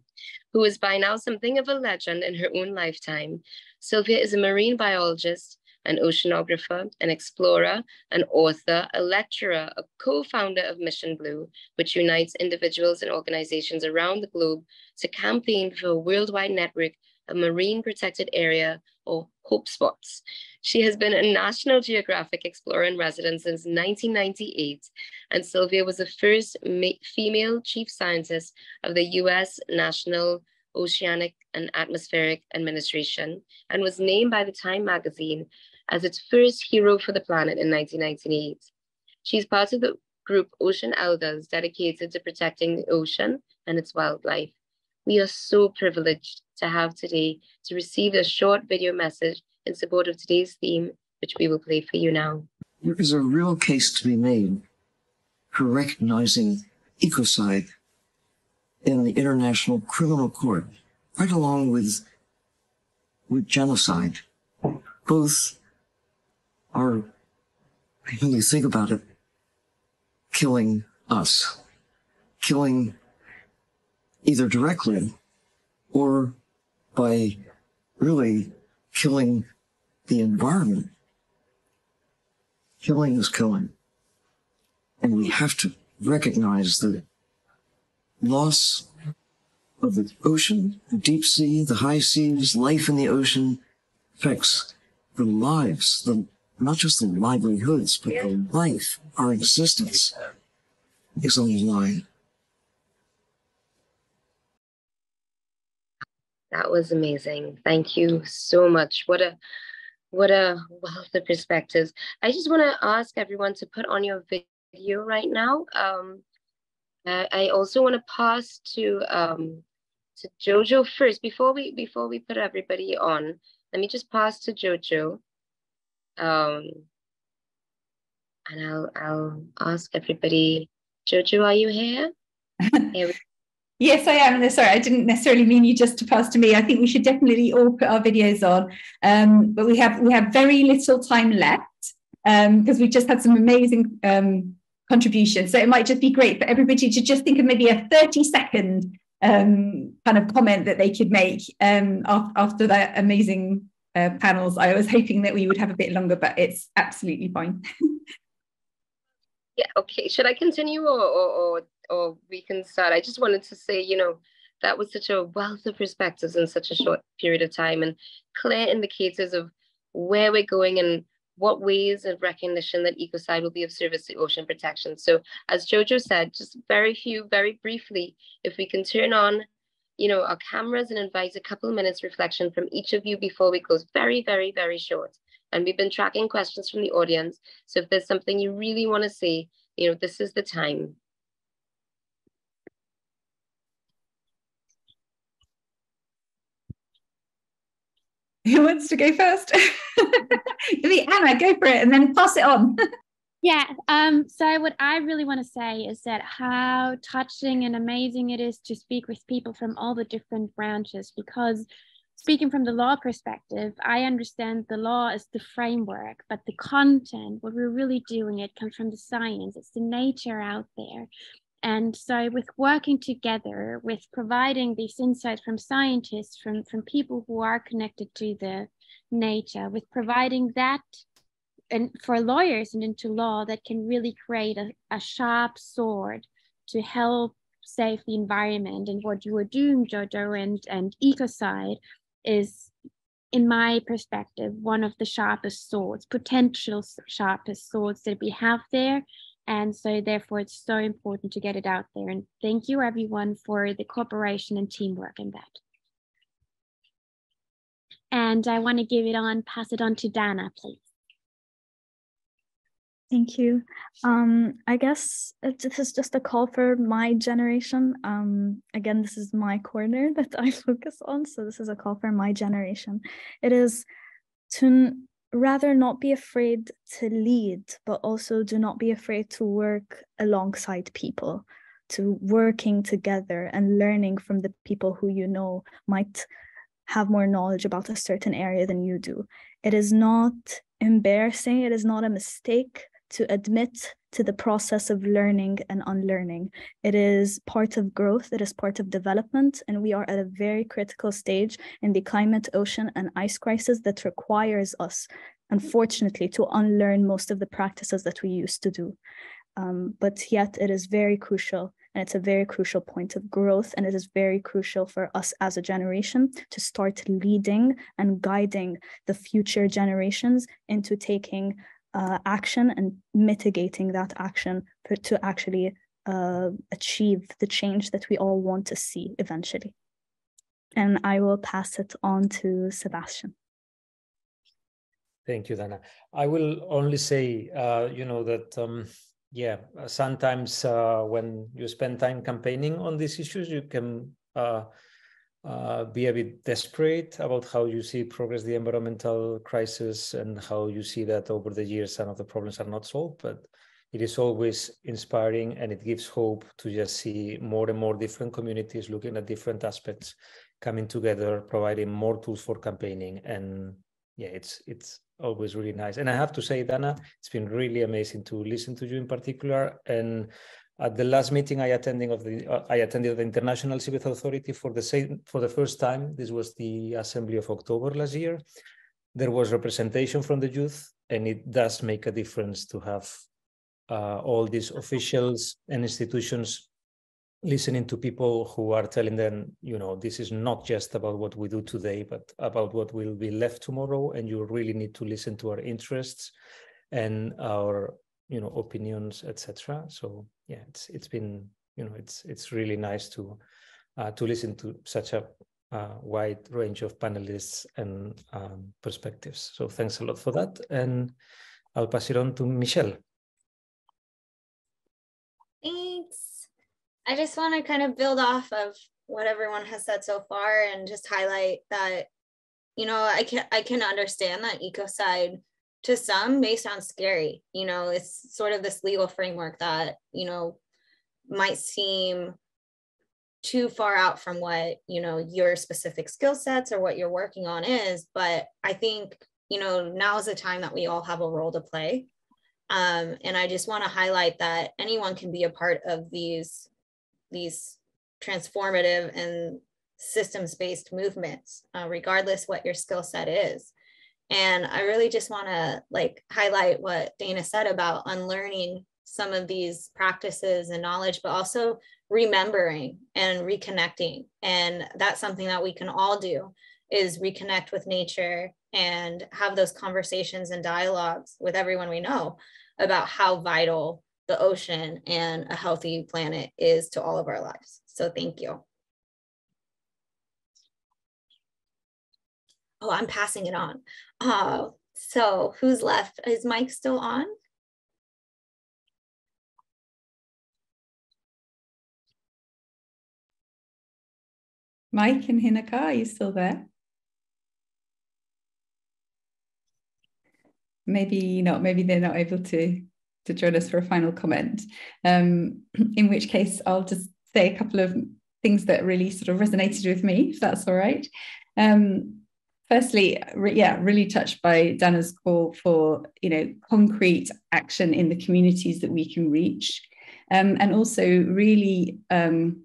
[SPEAKER 1] who is by now something of a legend in her own lifetime. Sylvia is a marine biologist, an oceanographer, an explorer, an author, a lecturer, a co-founder of Mission Blue, which unites individuals and organizations around the globe to campaign for a worldwide network of marine protected area or HOPE spots. She has been a National Geographic Explorer in residence since 1998, and Sylvia was the first female chief scientist of the US National Oceanic and Atmospheric Administration and was named by the Time magazine as its first hero for the planet in 1998. She's part of the group Ocean Elders dedicated to protecting the ocean and its wildlife. We are so privileged to have today to receive a short video message in support of today's theme, which we will play for you now.
[SPEAKER 11] There is a real case to be made for recognizing ecocide in the International Criminal Court, right along with, with genocide. Both are, when you think about it, killing us, killing either directly or by really killing the environment. Killing is killing. And we have to recognize the loss of the ocean, the deep sea, the high seas, life in the ocean affects the lives, the not just the livelihoods, but the life, our existence is on the line.
[SPEAKER 1] That was amazing. Thank you so much. What a what a wealth of perspectives. I just want to ask everyone to put on your video right now. Um, I also want to pass to um, to Jojo first before we before we put everybody on. Let me just pass to Jojo, um, and I'll I'll ask everybody. Jojo, are you here? <laughs>
[SPEAKER 4] here Yes, I am. Sorry, I didn't necessarily mean you just to pass to me. I think we should definitely all put our videos on, um, but we have we have very little time left because um, we just had some amazing um, contributions. So it might just be great for everybody to just think of maybe a thirty second um, kind of comment that they could make um, after that amazing uh, panels. I was hoping that we would have a bit longer, but it's absolutely fine. <laughs>
[SPEAKER 1] yeah. Okay. Should I continue or, or, or or we can start. I just wanted to say, you know, that was such a wealth of perspectives in such a short period of time and clear indicators of where we're going and what ways of recognition that ecocide will be of service to ocean protection. So as Jojo said, just very few, very briefly, if we can turn on, you know, our cameras and invite a couple minutes reflection from each of you before we close, very, very, very short. And we've been tracking questions from the audience. So if there's something you really want to say, you know, this is the time. <laughs>
[SPEAKER 4] Who wants to go first? <laughs> Maybe Anna, go for it and then pass it on. <laughs>
[SPEAKER 8] yeah. Um, so what I really want to say is that how touching and amazing it is to speak with people from all the different branches because speaking from the law perspective, I understand the law is the framework, but the content, what we're really doing, it comes from the science. It's the nature out there. And so, with working together, with providing these insights from scientists, from, from people who are connected to the nature, with providing that and for lawyers and into law that can really create a, a sharp sword to help save the environment. And what you are doing, Jojo, and, and Ecocide is, in my perspective, one of the sharpest swords, potential sharpest swords that we have there and so therefore it's so important to get it out there. And thank you everyone for the cooperation and teamwork in that. And I want to give it on, pass it on to Dana, please.
[SPEAKER 9] Thank you. Um, I guess this is just a call for my generation. Um, again, this is my corner <laughs> that I focus on. So this is a call for my generation. It is to rather not be afraid to lead, but also do not be afraid to work alongside people, to working together and learning from the people who you know might have more knowledge about a certain area than you do. It is not embarrassing, it is not a mistake to admit to the process of learning and unlearning. It is part of growth, it is part of development, and we are at a very critical stage in the climate, ocean, and ice crisis that requires us, unfortunately, to unlearn most of the practices that we used to do. Um, but yet, it is very crucial and it's a very crucial point of growth. And it is very crucial for us as a generation to start leading and guiding the future generations into taking uh, action and mitigating that action to actually uh, achieve the change that we all want to see eventually. And I will pass it on to Sebastian.
[SPEAKER 5] Thank you, Dana. I will only say, uh, you know, that um, yeah, sometimes uh, when you spend time campaigning on these issues, you can uh, be a bit desperate about how you see progress the environmental crisis and how you see that over the years some of the problems are not solved but it is always inspiring and it gives hope to just see more and more different communities looking at different aspects coming together providing more tools for campaigning. And yeah it's it's always really nice. And i have to say dana it's been really amazing to listen to you in particular. And at the last meeting I attending of the uh, I attended the International Seabed Authority for the same for the first time. This was the assembly of October last year. There was representation from the youth, and it does make a difference to have uh, all these officials and institutions listening to people who are telling them, you know, this is not just about what we do today, but about what will be left tomorrow, and you really need to listen to our interests and our you know opinions etc so yeah it's it's been you know it's it's really nice to uh, to listen to such a uh, wide range of panelists and um, perspectives. So thanks a lot for that and i'll pass it on to michelle.
[SPEAKER 10] Thanks. I just want to kind of build off of what everyone has said so far and just highlight that you know i can i can understand that ecocide to some may sound scary. You know, it's sort of this legal framework that, you know, might seem too far out from what, you know, your specific skill sets or what you're working on is. But I think, you know, now is the time that we all have a role to play. Um, and I just want to highlight that anyone can be a part of these, these transformative and systems-based movements, uh, regardless what your skill set is. And I really just want to like highlight what Dana said about unlearning some of these practices and knowledge, but also remembering and reconnecting. And that's something that we can all do is reconnect with nature and have those conversations and dialogues with everyone we know about how vital the ocean and a healthy planet is to all of our lives. So thank you. Oh, I'm passing it on. Uh, so who's left? Is Mike still on?
[SPEAKER 4] Mike and Hinekaa, are you still there? Maybe not, maybe they're not able to, to join us for a final comment. Um, <clears throat> in which case, I'll just say a couple of things that really sort of resonated with me, if that's all right. Um, firstly yeah really touched by dana's call for you know concrete action in the communities that we can reach. Um, and also really um,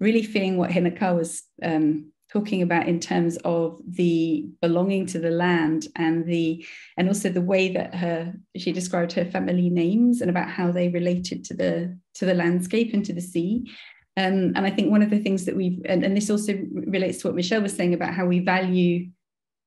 [SPEAKER 4] really feeling what Hinekaa was um, talking about in terms of the belonging to the land and the and also the way that her she described her family names and about how they related to the to the landscape and to the sea. Um, and I think one of the things that we've, and, and, this also relates to what Michelle was saying about how we value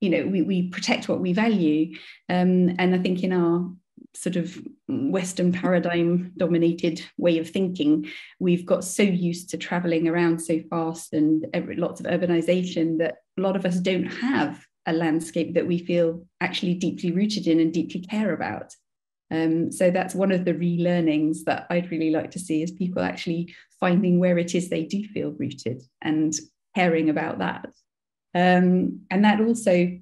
[SPEAKER 4] you know we, we protect what we value um, and i think in our sort of western paradigm dominated way of thinking we've got so used to traveling around so fast and every, lots of urbanization that a lot of us don't have a landscape that we feel actually deeply rooted in and deeply care about Um, so that's one of the relearnings that I'd really like to see is people actually finding where it is they do feel rooted and caring about that. Um, and that also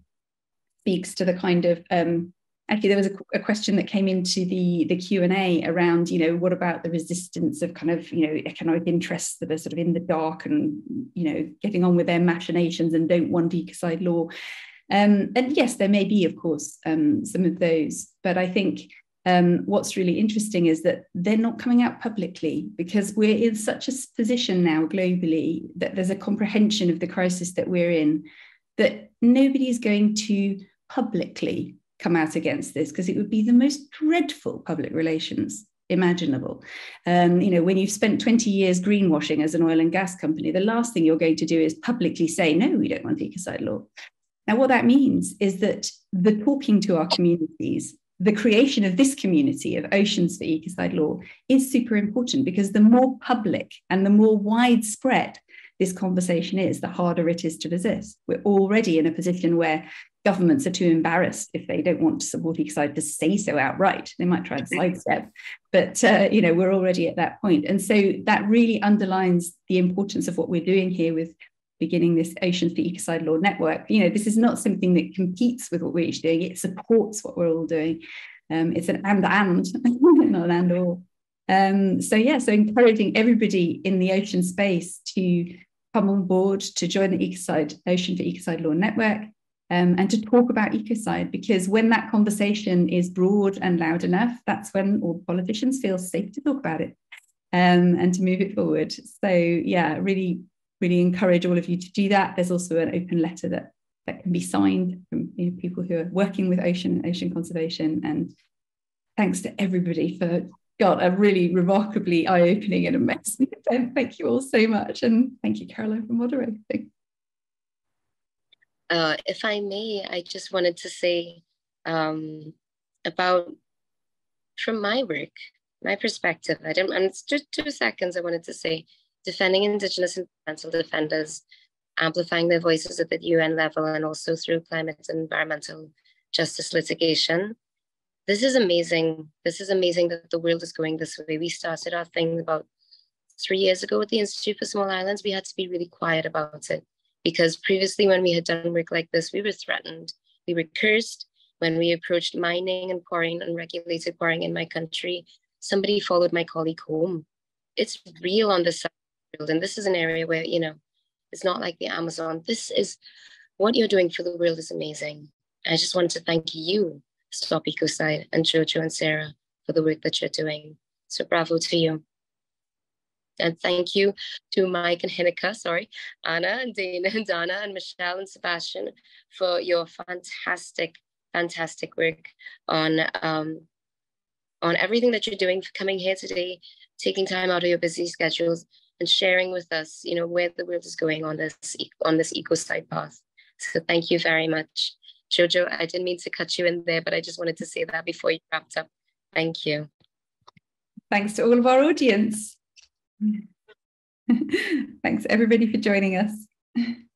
[SPEAKER 4] speaks to the kind of um, actually there was a, a, question that came into the the q&a around you know what about the resistance of kind of you know economic interests that are sort of in the dark and you know getting on with their machinations and don't want ecocide law? Um, and yes there may be of course um, some of those. But i think um, what's really interesting is that they're not coming out publicly because we're in such a position now globally that there's a comprehension of the crisis that we're in that nobody is going to publicly come out against this because it would be the most dreadful public relations imaginable. Um, you know, when you've spent 20 years greenwashing as an oil and gas company, the last thing you're going to do is publicly say, no, we don't want the ecocide law. Now, what that means is that the talking to our communities, the creation of this community of Oceans for Ecocide Law is super important because the more public and the more widespread this conversation is, the harder it is to resist. We're already in a position where governments are too embarrassed if they don't want to support ecocide to say so outright. They might try and sidestep, but uh, you know we're already at that point, and so that really underlines the importance of what we're doing here with beginning this Oceans for Ecocide Law network. You know, this is not something that competes with what we're each doing; it supports what we're all doing. Um, it's an and and, <laughs> not an and or. Um, so yeah, so encouraging everybody in the ocean space to come on board to join the Ecocide Ocean for Ecocide Law network um, and to talk about ecocide because when that conversation is broad and loud enough, that's when all politicians feel safe to talk about it um, and to move it forward. So yeah, really, really encourage all of you to do that. There's also an open letter that that can be signed from you know, people who are working with ocean and ocean conservation. And thanks to everybody for God, a really remarkably eye-opening and amazing <laughs> event. Thank you all so much. And thank you, Caroline, for moderating.
[SPEAKER 1] Uh, if I may, I just wanted to say um, about from my work, my perspective. I didn't, and just two seconds. I wanted to say, defending Indigenous and environmental defenders, amplifying their voices at the UN level, and also through climate and environmental justice litigation. This is amazing. This is amazing that the world is going this way. We started our thing about three years ago with the Institute for Small Islands. We had to be really quiet about it because previously when we had done work like this, we were threatened, we were cursed. When we approached mining and quarrying, unregulated quarrying in my country, somebody followed my colleague home. It's real on the side And this is an area where, you know, it's not like the Amazon. This is what you're doing for the world is amazing. I just want to thank you, Stop Ecocide, and Jojo and Sarah for the work that you're doing. So bravo to you. And thank you to Mike and Hinekaa, sorry, Anna and Dana and Donna and Michelle and Sebastian for your fantastic, fantastic work on um, on everything that you're doing for coming here today, taking time out of your busy schedules and sharing with us, you know, where the world is going on this on this ecocide path. So thank you very much. Jojo, I didn't mean to cut you in there, but I just wanted to say that before you wrapped up. Thank you.
[SPEAKER 4] Thanks to all of our audience. <laughs> Thanks everybody for joining us. <laughs>